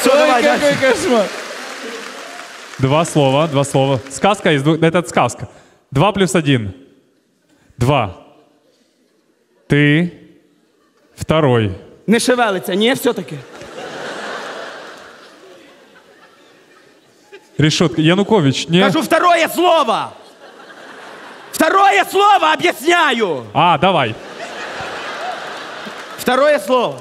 Все, Ой, давай, какой дальше. кошмар. Два слова, два слова. Сказка из двух... Это сказка. Два плюс один. Два. Ты второй. Не шевелиться, ні, все-таки. Решетка. Янукович, не... Кажу второе слово! Второе слово объясняю! А, давай. Второе слово.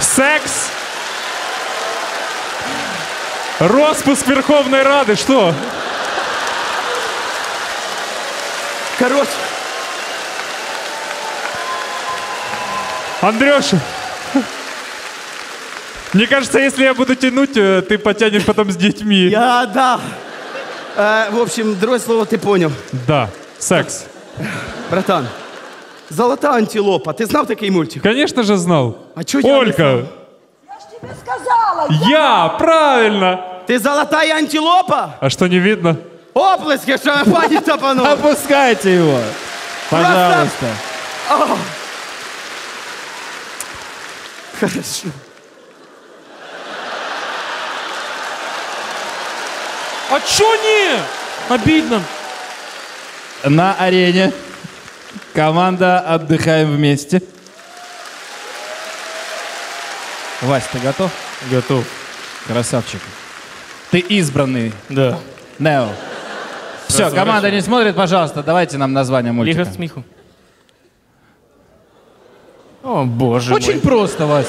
Секс. Роспуск Верховной Рады, что? Короче, Андрюша, мне кажется, если я буду тянуть, э, ты потянешь потом с детьми. я да. Е, в общем, друге слово ти поняв. Да, секс. Братан, золота антилопа. Ти знав такий мультик? Конечно же знал. А чого я не Олька, знав? я, правильно. Ти золотая антилопа? А что, не видно? Оплески, пані та панове. Опускайте его. Пожалуйста. Хорошо. А чё не? Обидно. На арене команда «Отдыхаем вместе». Вась, ты готов? Готов. Красавчик. Ты избранный. Да. Нео. Все, Раз, команда не смотрит, пожалуйста, давайте нам название мультика. Лига смеху. О, боже Очень мой. просто, Вась.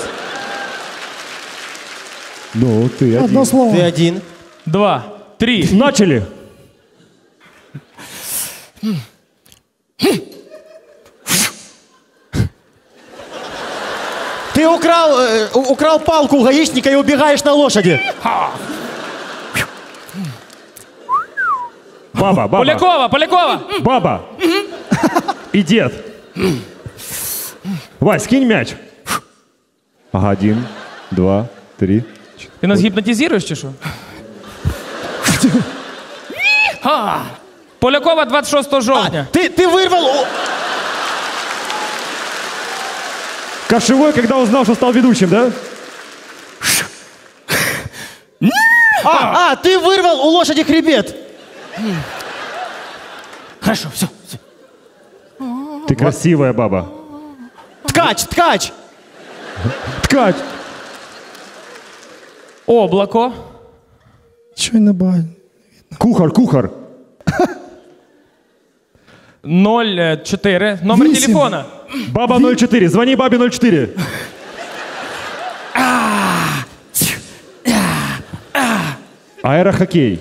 Ну, ты Одно слово. Ты один. Два. Три. Начали. Ты украл, э, украл палку у гаишника и убегаешь на лошади. Баба, баба. Полякова, Полякова. Баба. И дед. Вась, кинь мяч. Ага, один, два, три. Ти нас гіпнотизуєш чи що? Ха! Полякова 26 жовтня. Ты, ты вырвал... у- Кошевой, когда узнал, что стал ведущим, да? А, а, ты вырвал у лошади хребет. Хорошо, все. Ты красивая баба. Ткач, ткач. Ткач. Облако. Чого не бачу? Кухар, кухар. 04. Номер Вісім. телефона. Баба 04, звони бабе 04. Аэрохоккей.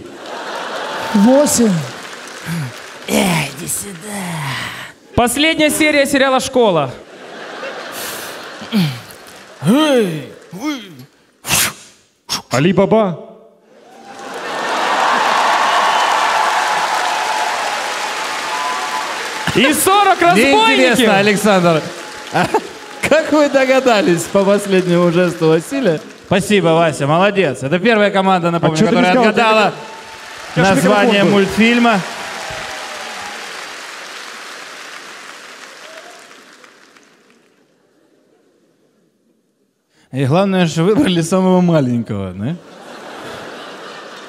Восемь. иди сюда. Последняя серия сериала «Школа». Али Баба. И 40 Мне разбойники. интересно, Александр, а как вы догадались по последнему жесту Василия? Спасибо, Вася, молодец. Это первая команда, напомню, не которая сказал? отгадала название мультфильма. И главное, что выбрали самого маленького, да?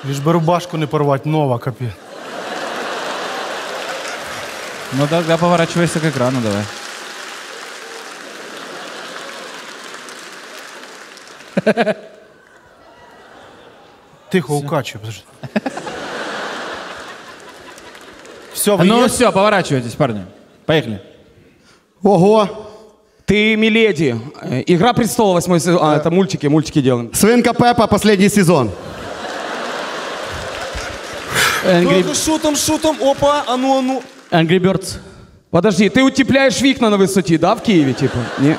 Лишь бы рубашку не порвать, нова капец. Ну тогда поворачивайся к экрану давай. Тихо, укачивай, подожди. Все, вы Ну есть? все, поворачивайтесь, парни. Поехали. Ого. Ты Миледи. Э, Игра престолов восьмой сезон. А, это мультики, мультики делаем. Свинка Пепа, последний сезон. Angry, Що там, що там? Опа, а ну, а ну. Angry Birds. Подожди, ты утепляешь вікна на высоте, да, в Киеве, типа? Не.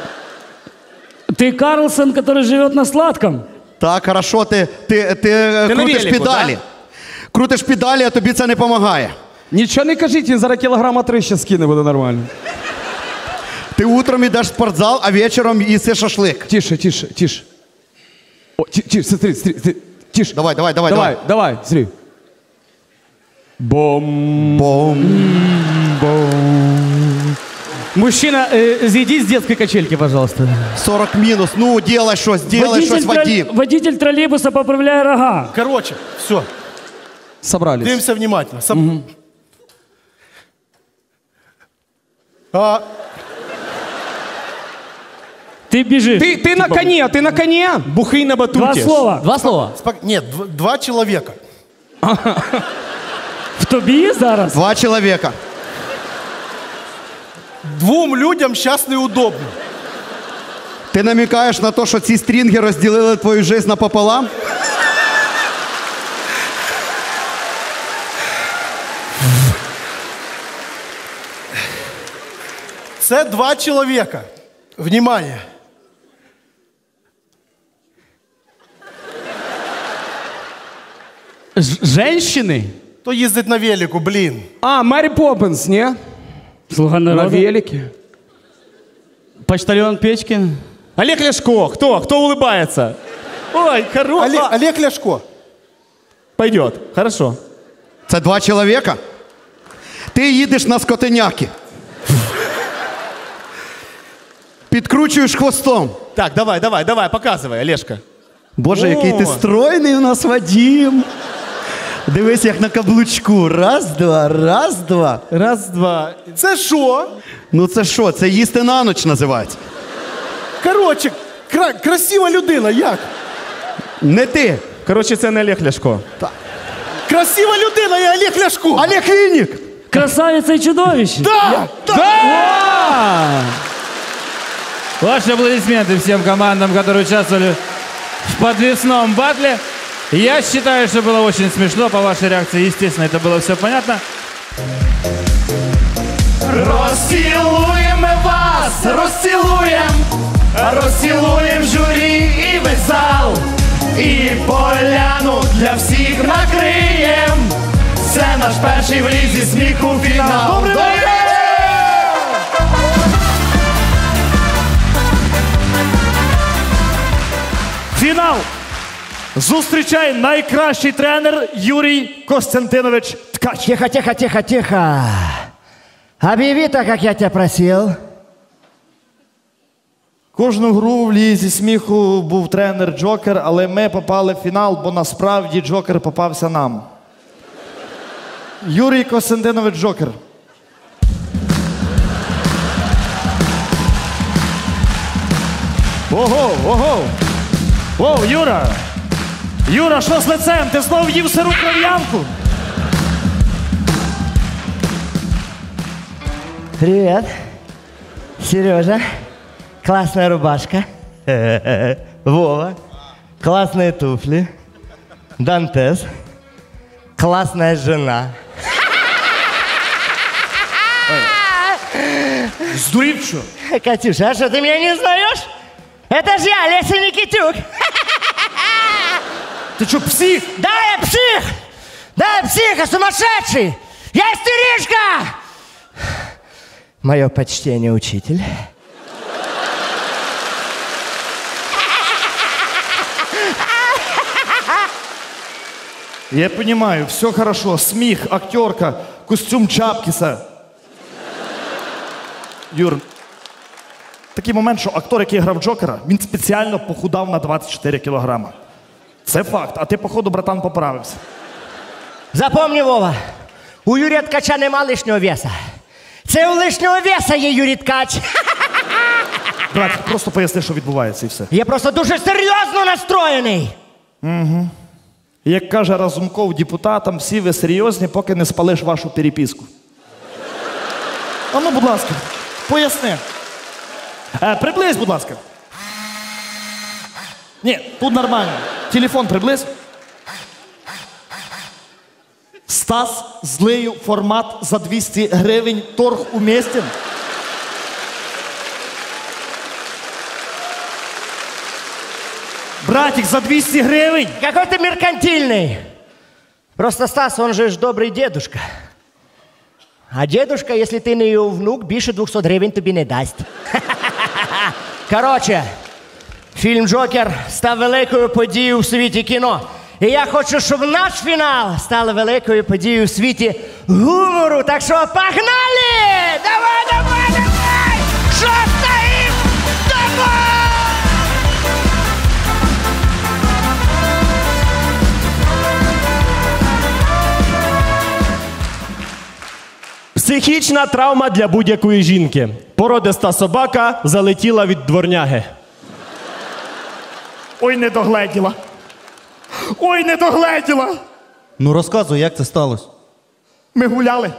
Ты Карлсон, который живет на сладком. Так, хорошо, ти, ти, ти, е, Ти на крутиш велику, педалі. Крутиш педалі, а тобі це не допомагає. Нічого не кажіть, він зараз кілограма три ще скине, буде нормально. Ти утром йдеш в спортзал, а вечором їси шашлик. Тише, тише, тише. О, ти- тише, смотри, смотри, смотри. Тише. Давай, давай, давай, Давай, давай, смотри. Бом. Бом. Бом. Мужчина, э, зайди с детской качельки, пожалуйста. 40 мінус. Ну, делай щось, делай водитель, щось, Вадим. трол- водитель троллейбуса, поправляя рога. Короче, все. Собрались. Дивимося внимательно. Соб- А, Ты бежишь. Ты, ты на коне, ты на коне, бухый на батуте. Два слова. Два слова. спок- Нет, дв- два человека. В тобі зараз? Два чоловіка. Двум людям сейчас неудобно. Ти намікаєш на те, що ці стрінги розділили твою жизнь напополам? Це два чоловіка. Внимание. Женщини? То їздить на велику, блін. А, Мері Поппинс, ні? Слуга На народу. велике. Почтальон Печкин. Олег Ляшко, кто? Кто улыбается? Ой, хорошо. Олег, Олег Ляшко. Пойдет, хорошо. Це два чоловіка? Ти їдеш на скотиняки. Підкручуєш хвостом. Так, давай, давай, давай, показывай, Олежка. Боже, який ти стройний у нас Вадім. Дивись, як на каблучку. Раз, два, раз, два. Раз, два. Це що? Ну це що? Це їсти на ніч називається. Коротше, кра- красива людина, як? Не ти. Короче, це не Олег Ляшко. Красива людина, я Олег Ляшко. Олег Вінник. Красавица и чудовище. Да! Да! Ваши аплодисменты всем командам, которые участвовали в подвесном батле. Я считаю, что было очень смешно по вашей реакции. Естественно, это было все понятно. Розцілуємо вас, розцілуєм, розцілуєм журі і весь зал, і поляну для всіх накриєм. Це наш перший в лізі сміху фінал. Добрий Фінал! Зустрічай найкращий тренер Юрій Костянтинович Ткач. Тихо, тихо, тихо, тихо. Объяви так, как я тебя просил. Кожну гру в лізі сміху був тренер Джокер, але ми попали в фінал, бо насправді Джокер попався нам. Юрій Костянтинович Джокер. Ого, ого! О, Юра! Юра, що з лицем? Ти знов їв сиру кров'янку? Привет. Сережа. Классная рубашка. Вова. Классные туфли. Дантес. Классная жена. Здурів що? Катюша, а что, ты меня не узнаешь? Это же я, Леся Никитюк. Ты что, псих? Да, я псих! Да, я псих, я сумасшедший! Я истеричка! Мое почтение, учитель. Я понимаю, все хорошо. Сміх, актерка, костюм Чапкіса. Юр, такий момент, що актор, який грав Джокера, він спеціально похудав на 24 кілограма. Це факт. А ти, походу, братан, поправився. Запомни, Вова, у Юрія Ткача нема лишнього веса. Це у лишнього веса є Юрій Ткач. Брат, просто поясни, що відбувається, і все. Я просто дуже серйозно настроєний. Угу. Як каже Разумков депутатам, всі ви серйозні, поки не спалиш вашу переписку. А ну, будь ласка, поясни. Е, приблизь, будь ласка. Ні, тут нормально. Телефон приблизь. Стас злию формат за 200 гривень, торг уместен. Братик, за 200 гривень. Какой ты меркантильный. Просто Стас, он же ж добрий дедушка. А дедушка, если ти не його внук, більше 200 гривень тобі не дасть. Короче, фільм Джокер став великою подією в світі кіно. І я хочу, щоб наш фінал став великою подією в світі гумору. Так що погнали! Давай, давай, давай! Що Психічна травма для будь-якої жінки. Породиста собака залетіла від дворняги. Ой, не догледіла. Ой, не догледіла. Ну розказуй, як це сталося. Ми гуляли.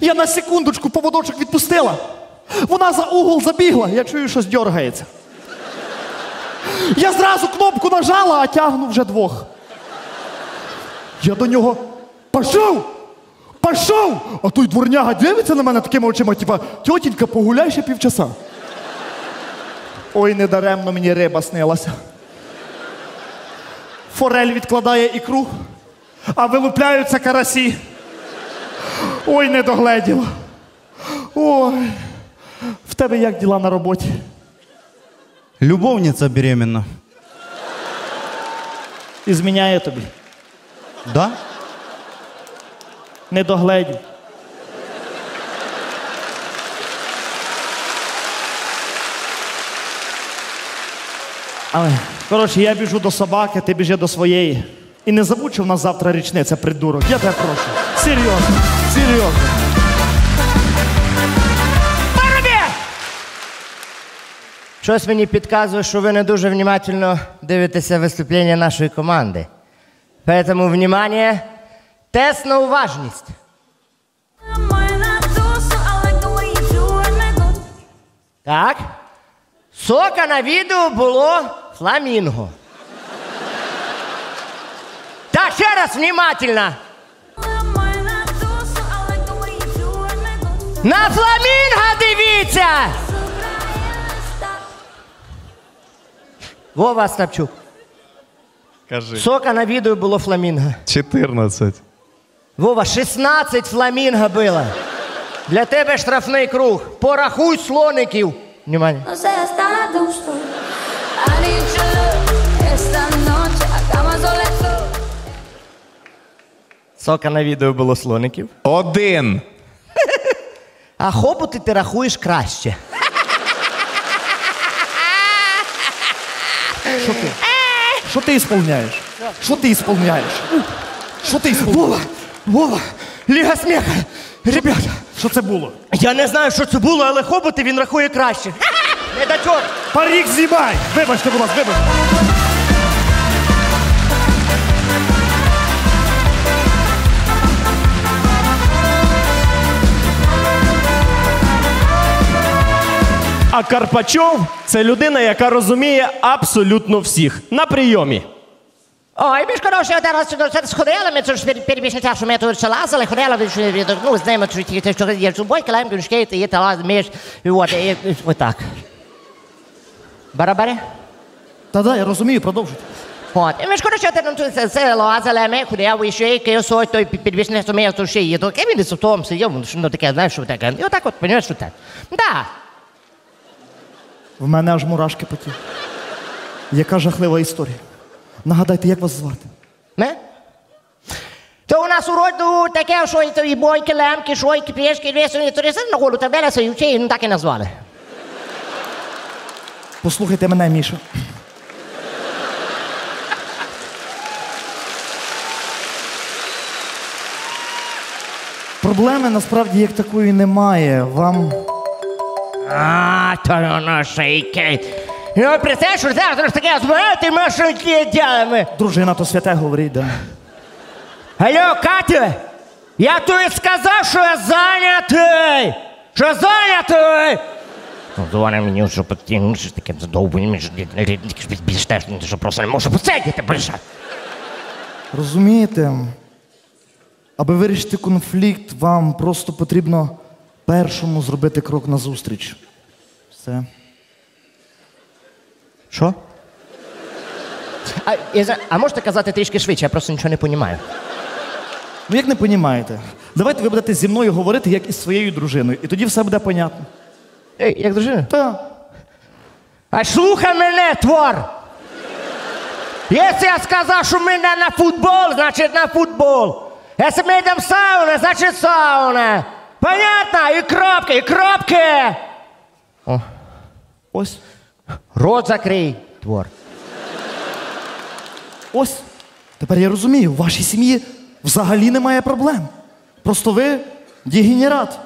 Я на секундочку поводочок відпустила. Вона за угол забігла, я чую, щось дергається. Я зразу кнопку нажала, а тягну вже двох. Я до нього пішов! Пішов! А той дворняга дивиться на мене такими очима, типа, тьотінька, погуляй ще півчаса. Ой, недаремно мені риба снилася. Форель відкладає ікру, а вилупляються карасі. Ой, не догледіла. Ой, в тебе як діла на роботі? Любовниця беременна. І зміняє тобі. Да? Не догледів. Але, коротше, я біжу до собаки, ти біжи до своєї. І не забудь, що в нас завтра річниця, придурок. Я тебе прошу. Серйозно, серйозно. Щось мені підказує, що ви не дуже внимательно дивитеся виступлення нашої команди. Поэтому, внимание, тест на уважність. Так. Сока на відео було фламінго. Так, ще раз внимательно. На фламінго дивіться! Вова Остапчук. Кажи. Сока на відео було фламінго. 14. Вова, 16 фламінго було. Для тебе штрафний круг. Порахуй слоників. Внимание. Сока на відео було слоників. Один. А хоботи ти рахуєш краще. Що ти? Що ти ісполняєш? Що ти ісполняєш? Що ти ісполняєш? Вова, Ліга сміха. Ребята, що це було? Я не знаю, що це було, але хоботи він рахує краще. Не дачок. Парік знімай! Вибачте, будь ласка, вибачте. А Карпачов це людина, яка розуміє абсолютно всіх на прийомі. Ой, ми ж коротше, зараз сходили, ми ж час, що ми тут ще лазили, ходили, від- від- ну, з ними, що є зубой, килим, книжки, і та лаз, ми ж, і от, і, отак. Барабари? Та-да, я розумію, продовжуйте. От, і ми ж коротше, там тут це- лазили, ми ходили, ще, і сой, той підвічний, що ми тут ще є, то він десь в тому сидів, ну, ну, таке, знаєш, що таке, і отак от, понімаєш, що так. Да, В мене аж мурашки по тілу. Яка жахлива історія. Нагадайте, як вас звати? Не? То у нас у роду таке, що і, то і бойки, лемки, шойки, пішки, весені, то все на голу табелеся, і вчи, ну так і назвали. Послухайте мене, Міша. Проблеми насправді як такої немає. Вам. А, то воно шейке. Ну, представляєш, що зараз таке, знаєте, ми що ті. Дружина то святе говорить, да. Алло, Катя, я тобі сказав, що я зайнятий. Що зайнятий. Ну, дзвони мені, що постійно, що таке задовбані, що більш теж, що просто не можу посидіти більше. Розумієте? Аби вирішити конфлікт, вам просто потрібно першому зробити крок назустріч. Все. Що? А, я за- а можете казати трішки швидше, я просто нічого не розумію. Ну як не понімаєте? Давайте ви будете зі мною говорити, як із своєю дружиною, і тоді все буде понятно. Ей, як дружина? Так. А слухай мене, твор! Якщо я сказав, що ми не на футбол, значить на футбол. Якщо ми йдемо в сауну, значить сауна. Понятно? І кропки, і кропки. О. Ось. Рот закрий, твор. Ось. Тепер я розумію, в вашій сім'ї взагалі немає проблем. Просто ви дегенерат.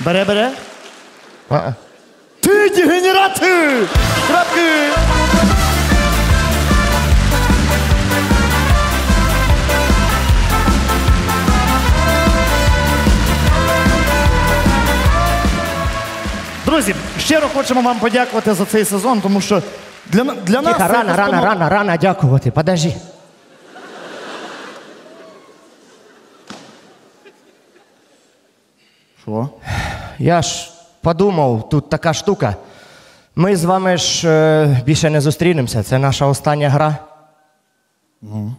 Бере, бере. Ти дегенерат! Крапки! Друзі, щиро хочемо вам подякувати за цей сезон, тому що для, для нас. Тихо, рано, рано, рано, рано дякувати. Подожди. Що? Я ж подумав, тут така штука. Ми з вами ж е, більше не зустрінемося. Це наша остання гра. Ну.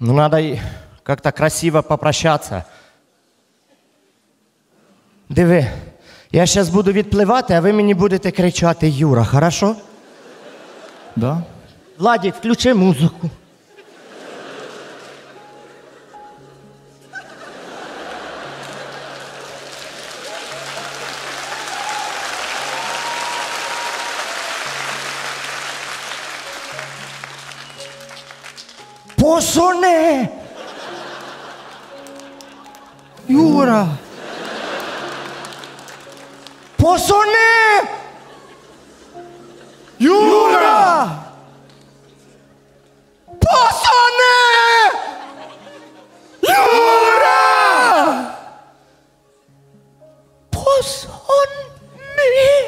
Ну, треба як-то красиво попрощатися. Диви, я зараз буду відпливати, а ви мені будете кричати Юра, хорошо? Да? Владик, включи музику. Посоне! Юра! Посоне! Юра! Посоне! Юра! Посоне! Ю.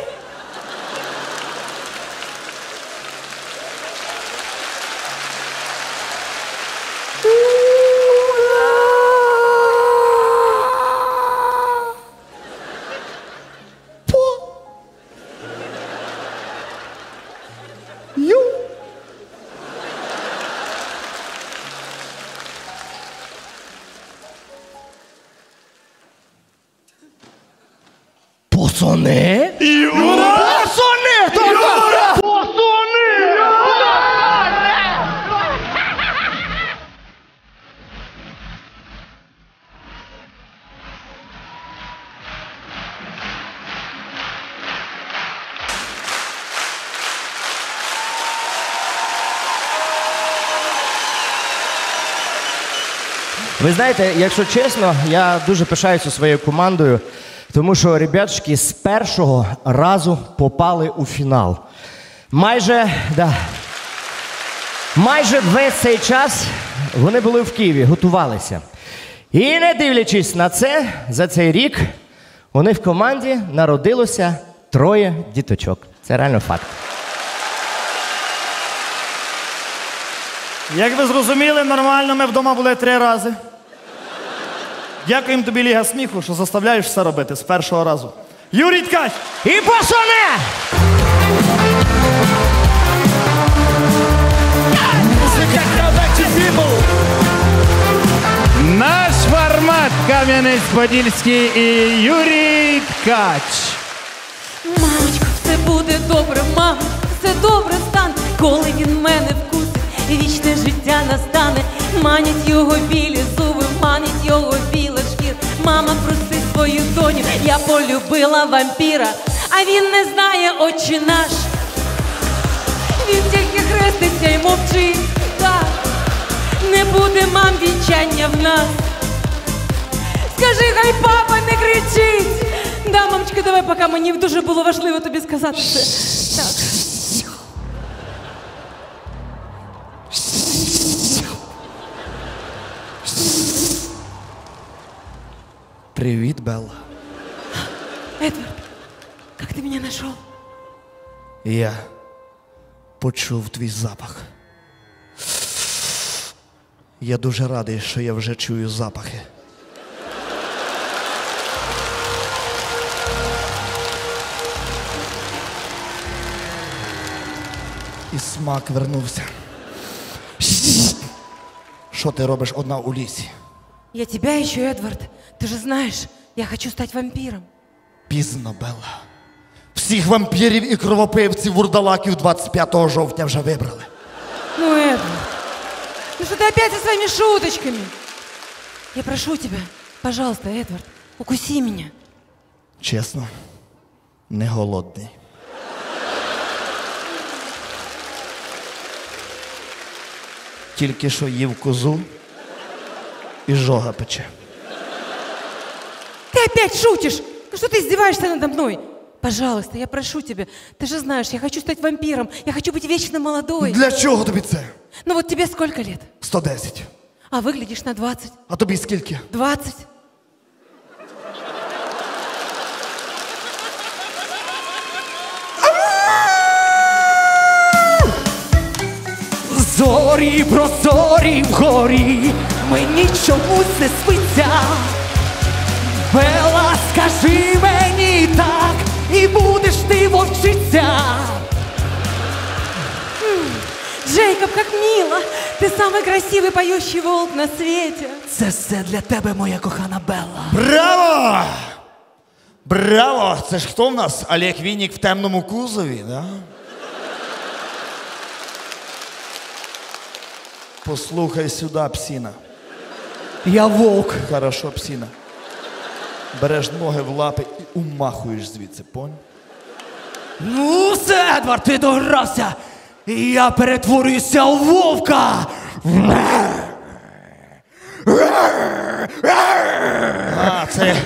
Ви знаєте, якщо чесно, я дуже пишаюся своєю командою, тому що ребятушки з першого разу попали у фінал. Майже, да, майже весь цей час вони були в Києві, готувалися. І не дивлячись на це, за цей рік них в команді народилося троє діточок. Це реально факт. Як ви зрозуміли, нормально ми вдома були три рази. Дякуємо тобі, Ліга сміху, що заставляєш все робити з першого разу. Юрій Ткач! І посоне! Наш формат Кам'янець-Подільський і Юрій Ткач. Мамочко, все буде добре, мам, все добре стане, коли він мене вкусить, вічне життя настане, манять його білі зуби, манять його біла шкір. Мама, прости свою доню, я полюбила вампіра, а він не знає очі наш. Він тільки хреститься й мовчить, так, не буде мам вінчання в нас. Скажи, хай папа не кричить. Да, мамочка, давай, поки мені дуже було важливо тобі сказати це. Так. Привіт, Белла. Эдвард, как ты меня нашел? Я почув твій запах. Я дуже радий, що я вже чую запахи. І смак вернувся. Що ти робиш одна у лісі? Я тебя ищу, Эдвард. Ты же знаешь, я хочу стать вампиром. Пізно, Белла. Всіх вампірів і кровопивців вурдалаків 25 жовтня вже вибрали. Ну, Эдвард, ну что ты опять со своими шуточками? Я прошу тебя, пожалуйста, Эдвард, укуси меня. Чесно, не голодний. Тільки що їв козу і жога пече. опять шутишь? Что ты издеваешься надо мной? Пожалуйста, я прошу тебя. Ты же знаешь, я хочу стать вампиром. Я хочу быть вечно молодой. Для чего тобі це? Ну вот тебе сколько лет? 110. А выглядишь на 20. А тобі скільки? 20. Зорі прозорі вгорі, мені чомусь не спиться. Бела, скажи мені так, і будеш ти вовчиця. Джейкоб, как мило! Ты самый красивый поющий волк на свете. Це все для тебе, моя кохана Белла. Браво! Браво! Це ж хто в нас? Олег Вінник в темному кузові, да? Послухай сюди, псіна. Я вовк. Хорошо, псіна. Береш ноги в лапи і умахуєш звідси, поняв? Ну, все, Едвард, ти догрався. Я перетворююся у вовка. А, це,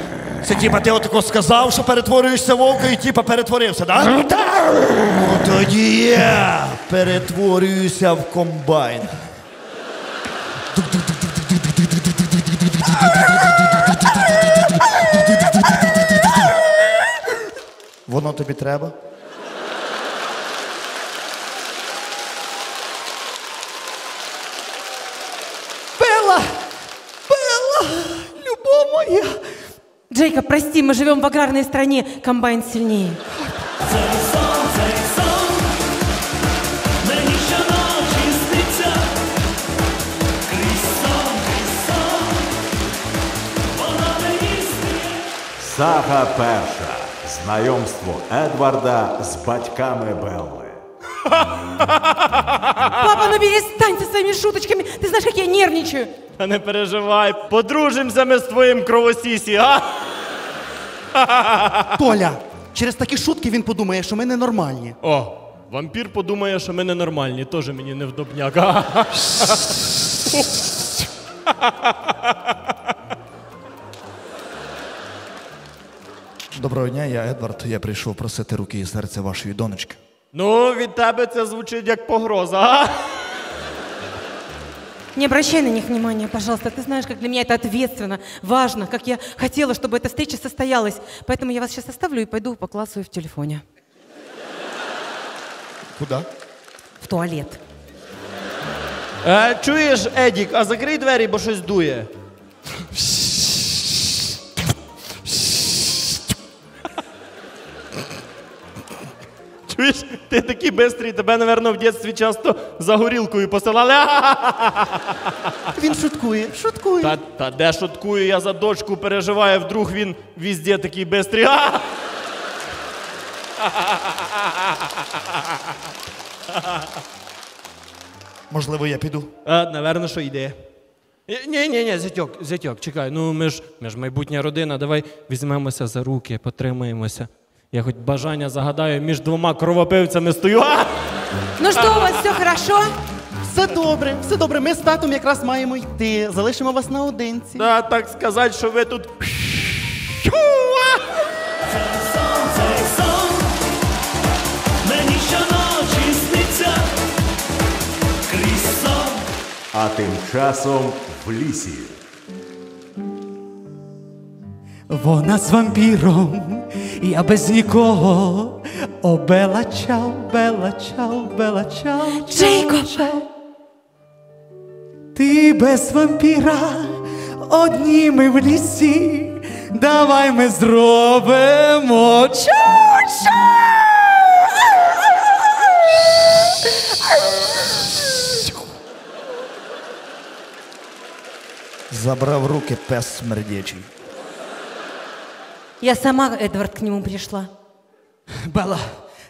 це типа ти отако сказав, що перетворюєшся в вовка і типа перетворився, да? Ну тоді я перетворююся в комбайн. Воно тобі треба? Белла! Белла! Любов моя! Джейкоб, прости, мы живем в аграрной стране, комбайн сильнее. Мені щоночі сниться крізь сон, крізь сон, вона мені Сага перша. Знайомство Едварда з батьками Белли. Папа, ну перестань со своими шуточками. Ты знаешь, как я нервничаю. Та не переживай, подружимося ми з твоїм кровосісі, а? Толя, через такі шутки він подумає, що ми ненормальні. О, вампір подумає, що ми ненормальні, теж мені не вдобняк. а? Доброго дня, я Едвард. Я прийшов просити руки і серця вашої донечки. Ну, від тебе це звучить як погроза, а? Не обращай на них внимания, пожалуйста. Ты знаешь, как для меня это ответственно, важно, как я хотела, чтобы эта встреча состоялась. Поэтому я вас сейчас оставлю и пойду поклацаю в телефоне. Куда? В туалет. Е, чуєш, Едік, а закрий двері, бо щось дує. Чуєш, ти такий бистрий, тебе, напевно, в дитинстві часто за горілкою посилали. Він шуткує, шуткує. Та, та де шуткую, я за дочку переживаю, вдруг він везде такий бистрий. А! Можливо, я піду. А, наверно, що йде. Ні, ні, ні, зятьок, зятьок, чекай. Ну ми ж, ми ж майбутня родина, давай візьмемося за руки, потримаємося. Я хоч бажання загадаю, між двома кровопивцями стою. А! Ну что, у вас все хорошо? Все добре, все добре. Ми з татом якраз маємо йти. Залишимо вас наодинці. Да, так сказати, що ви тут. А тим часом в лісі. Вона з вампіром, я без нікого. О, Бела чау, Бела чау, Бела чау. Джейкоб! чау. Ти без вампіра, одні ми в лісі. Давай ми зробимо чу-чу. Забрав руки пес смердячий. Я сама, Эдвард, к нему пришла. Бела,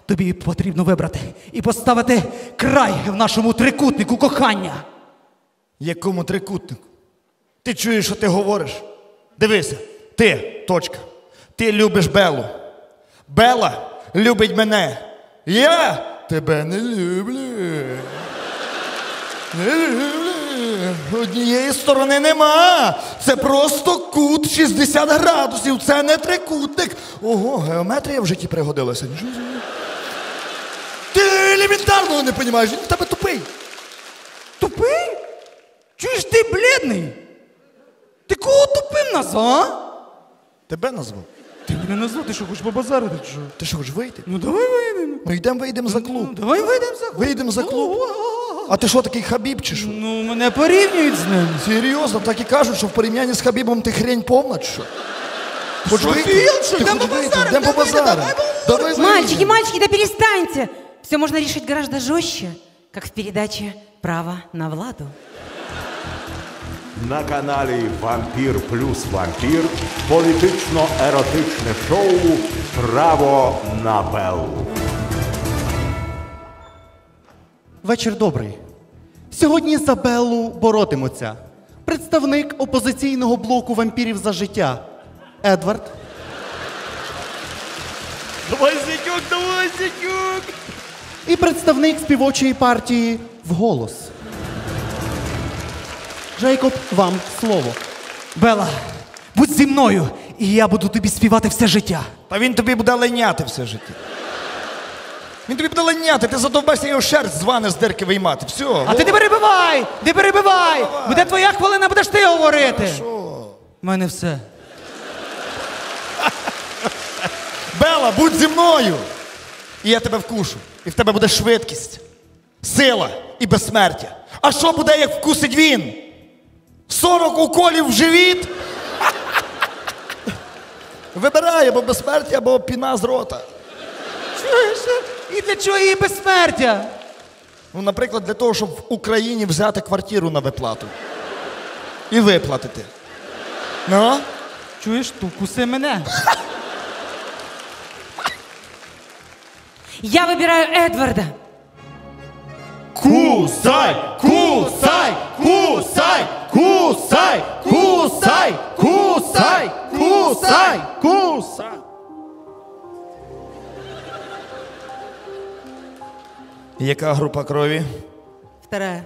тобі потрібно вибрати і поставити край в нашому трикутнику кохання. Якому трикутнику? Ти чуєш, що ти говориш? Дивися, ти, точка. Ти любиш Белу. Бела любить мене. Я тебе не люблю. Не люблю. Однієї сторони нема. Це просто кут 60 градусів. Це не трикутник. Ого, геометрія в житті пригодилася. Ти елементарного не розумієш, він в тебе тупий. Тупий? Чуєш ти блідний? Ти кого тупим назвав? а? Тебе назвав? Ти мене назвав, ти що хочеш побазарити? чи Що? Ти що, хочеш вийти? Ну давай вийдемо. Ну йдемо вийдемо за клуб. Давай вийдемо за клуб. Вийдемо за клуб. А ти що, такий хабіб чи що? Ну, мене порівнюють з ним. Серйозно, так і кажуть, що в порівнянні з Хабібом ти хрень повна, чи що? Хоч Що, вийти? Філ, що, Ти йдемо хоч по вийти? базарам, Йдемо по давай, базарам. Давай Мальчики, вийдемо. мальчики, да перестаньте! Все можно решить гораздо жестче, как в передаче «Право на Владу». На каналі Вампір плюс вампір політично-еротичне шоу Право на Беллу. Вечір добрий. Сьогодні за Беллу боротимуться представник опозиційного блоку вампірів за життя Едвард Давай, Зятюк, давай, Зятюк! і представник співочої партії вголос. Джейкоб, вам слово. Бела, будь зі мною, і я буду тобі співати все життя. Та він тобі буде леняти все життя. Він тобі буде леняти, ти задовбешся його шерсть зване з дирки виймати. Все. А ти не перебивай! Не перебивай! Буде твоя хвилина, будеш ти говорити. У мене все. Бела, будь зі мною! І я тебе вкушу. І в тебе буде швидкість, сила і безсмертя. А що буде, як вкусить він? 40 уколів в живіт? Вибирай або безсмертя, або піна з рота. Чуєш? І для чого її безсмертя? Ну, наприклад, для того, щоб в Україні взяти квартиру на виплату. І виплатити. Ну? Чуєш, ту вкуси мене. Я выбираю Эдварда. Кусай! Кусай! Кусай! Кусай! Кусай! Кусай! Кусай! Кусай! Яка група крові? Вторая.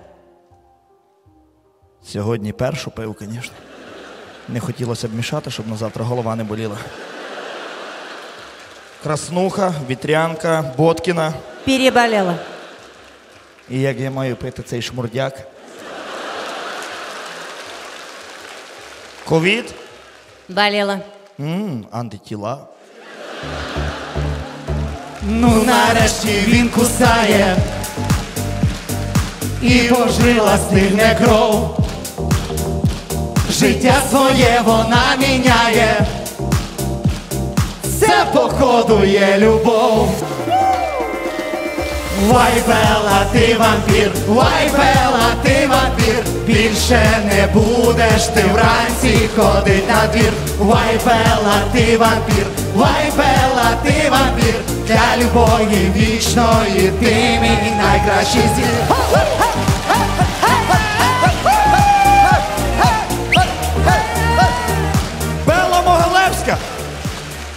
Сьогодні першу пив, звісно. Не хотілося б мішати, щоб на завтра голова не боліла. Краснуха, вітрянка, Боткіна. Переболела. І як я маю пити цей шмурдяк? Ковід? Болела. Мм, антитіла. Ну нарешті він кусає. І пожила стигне кров. Життя своє вона міняє. Це походу є любов. Вай, Бела, ти вампір, вай, Бела, ти вампір, більше не будеш ти вранці ходить на двір. Вай, Бела, ти вампір, вай, Бела, ти вампір, для любові вічної ти мій найкращий зір. Бела Могилевська!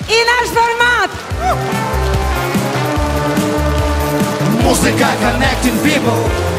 И наш формат. Música connecting people.